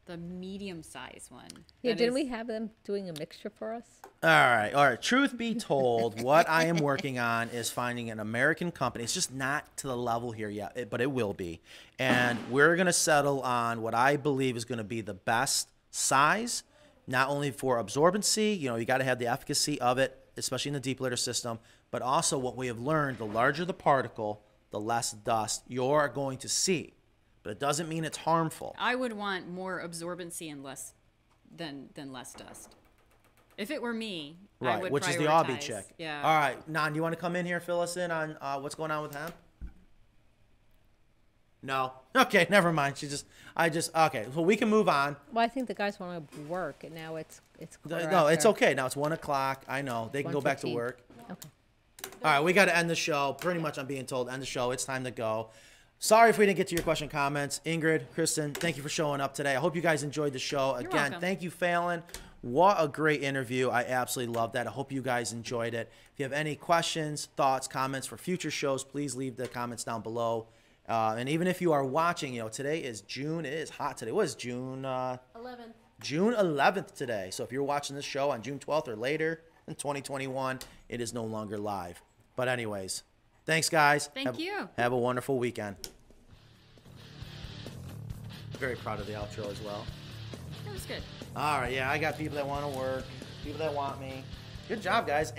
the medium size one. Yeah, That didn't is- we have them doing a mixture for us? All right, all right. Truth be told, what I am working on is finding an American company. It's just not to the level here yet, but it will be. And we're going to settle on what I believe is going to be the best size, not only for absorbency, you know, you got to have the efficacy of it, especially in the deep litter system, but also what we have learned the larger the particle, the less dust you're going to see. But it doesn't mean it's harmful. I would want more absorbency and less than than less dust. If it were me, I Right, would which is the Aubichick. Yeah. All right, Nan, you want to come in here, fill us in on uh, what's going on with hemp? No. *laughs* Okay, never mind. She just, I just, okay. So we can move on. Well, I think the guys want to work, and now it's it's. quarter No, it's okay. Now it's one o'clock. I know they can go back to work. Okay. All right, we got to end the show. Pretty much, I'm being told end the show. It's time to go. Sorry if we didn't get to your question, comments. Ingrid, Kristen, thank you for showing up today. I hope you guys enjoyed the show. Again, welcome. thank you, Falyn. What a great interview. I absolutely love that. I hope you guys enjoyed it. If you have any questions, thoughts, comments for future shows, please leave the comments down below. Uh, and even if you are watching, you know, today is June. It is hot today. What is June? Uh, 11th. June 11th today. So if you're watching this show on June 12th or later in 2021, it is no longer live. But anyways, thanks guys. Thank Have- you. Have a wonderful weekend. Very proud of the outro as well. That was good. All right, yeah, I got people that want to work, people that want me. Good job, guys.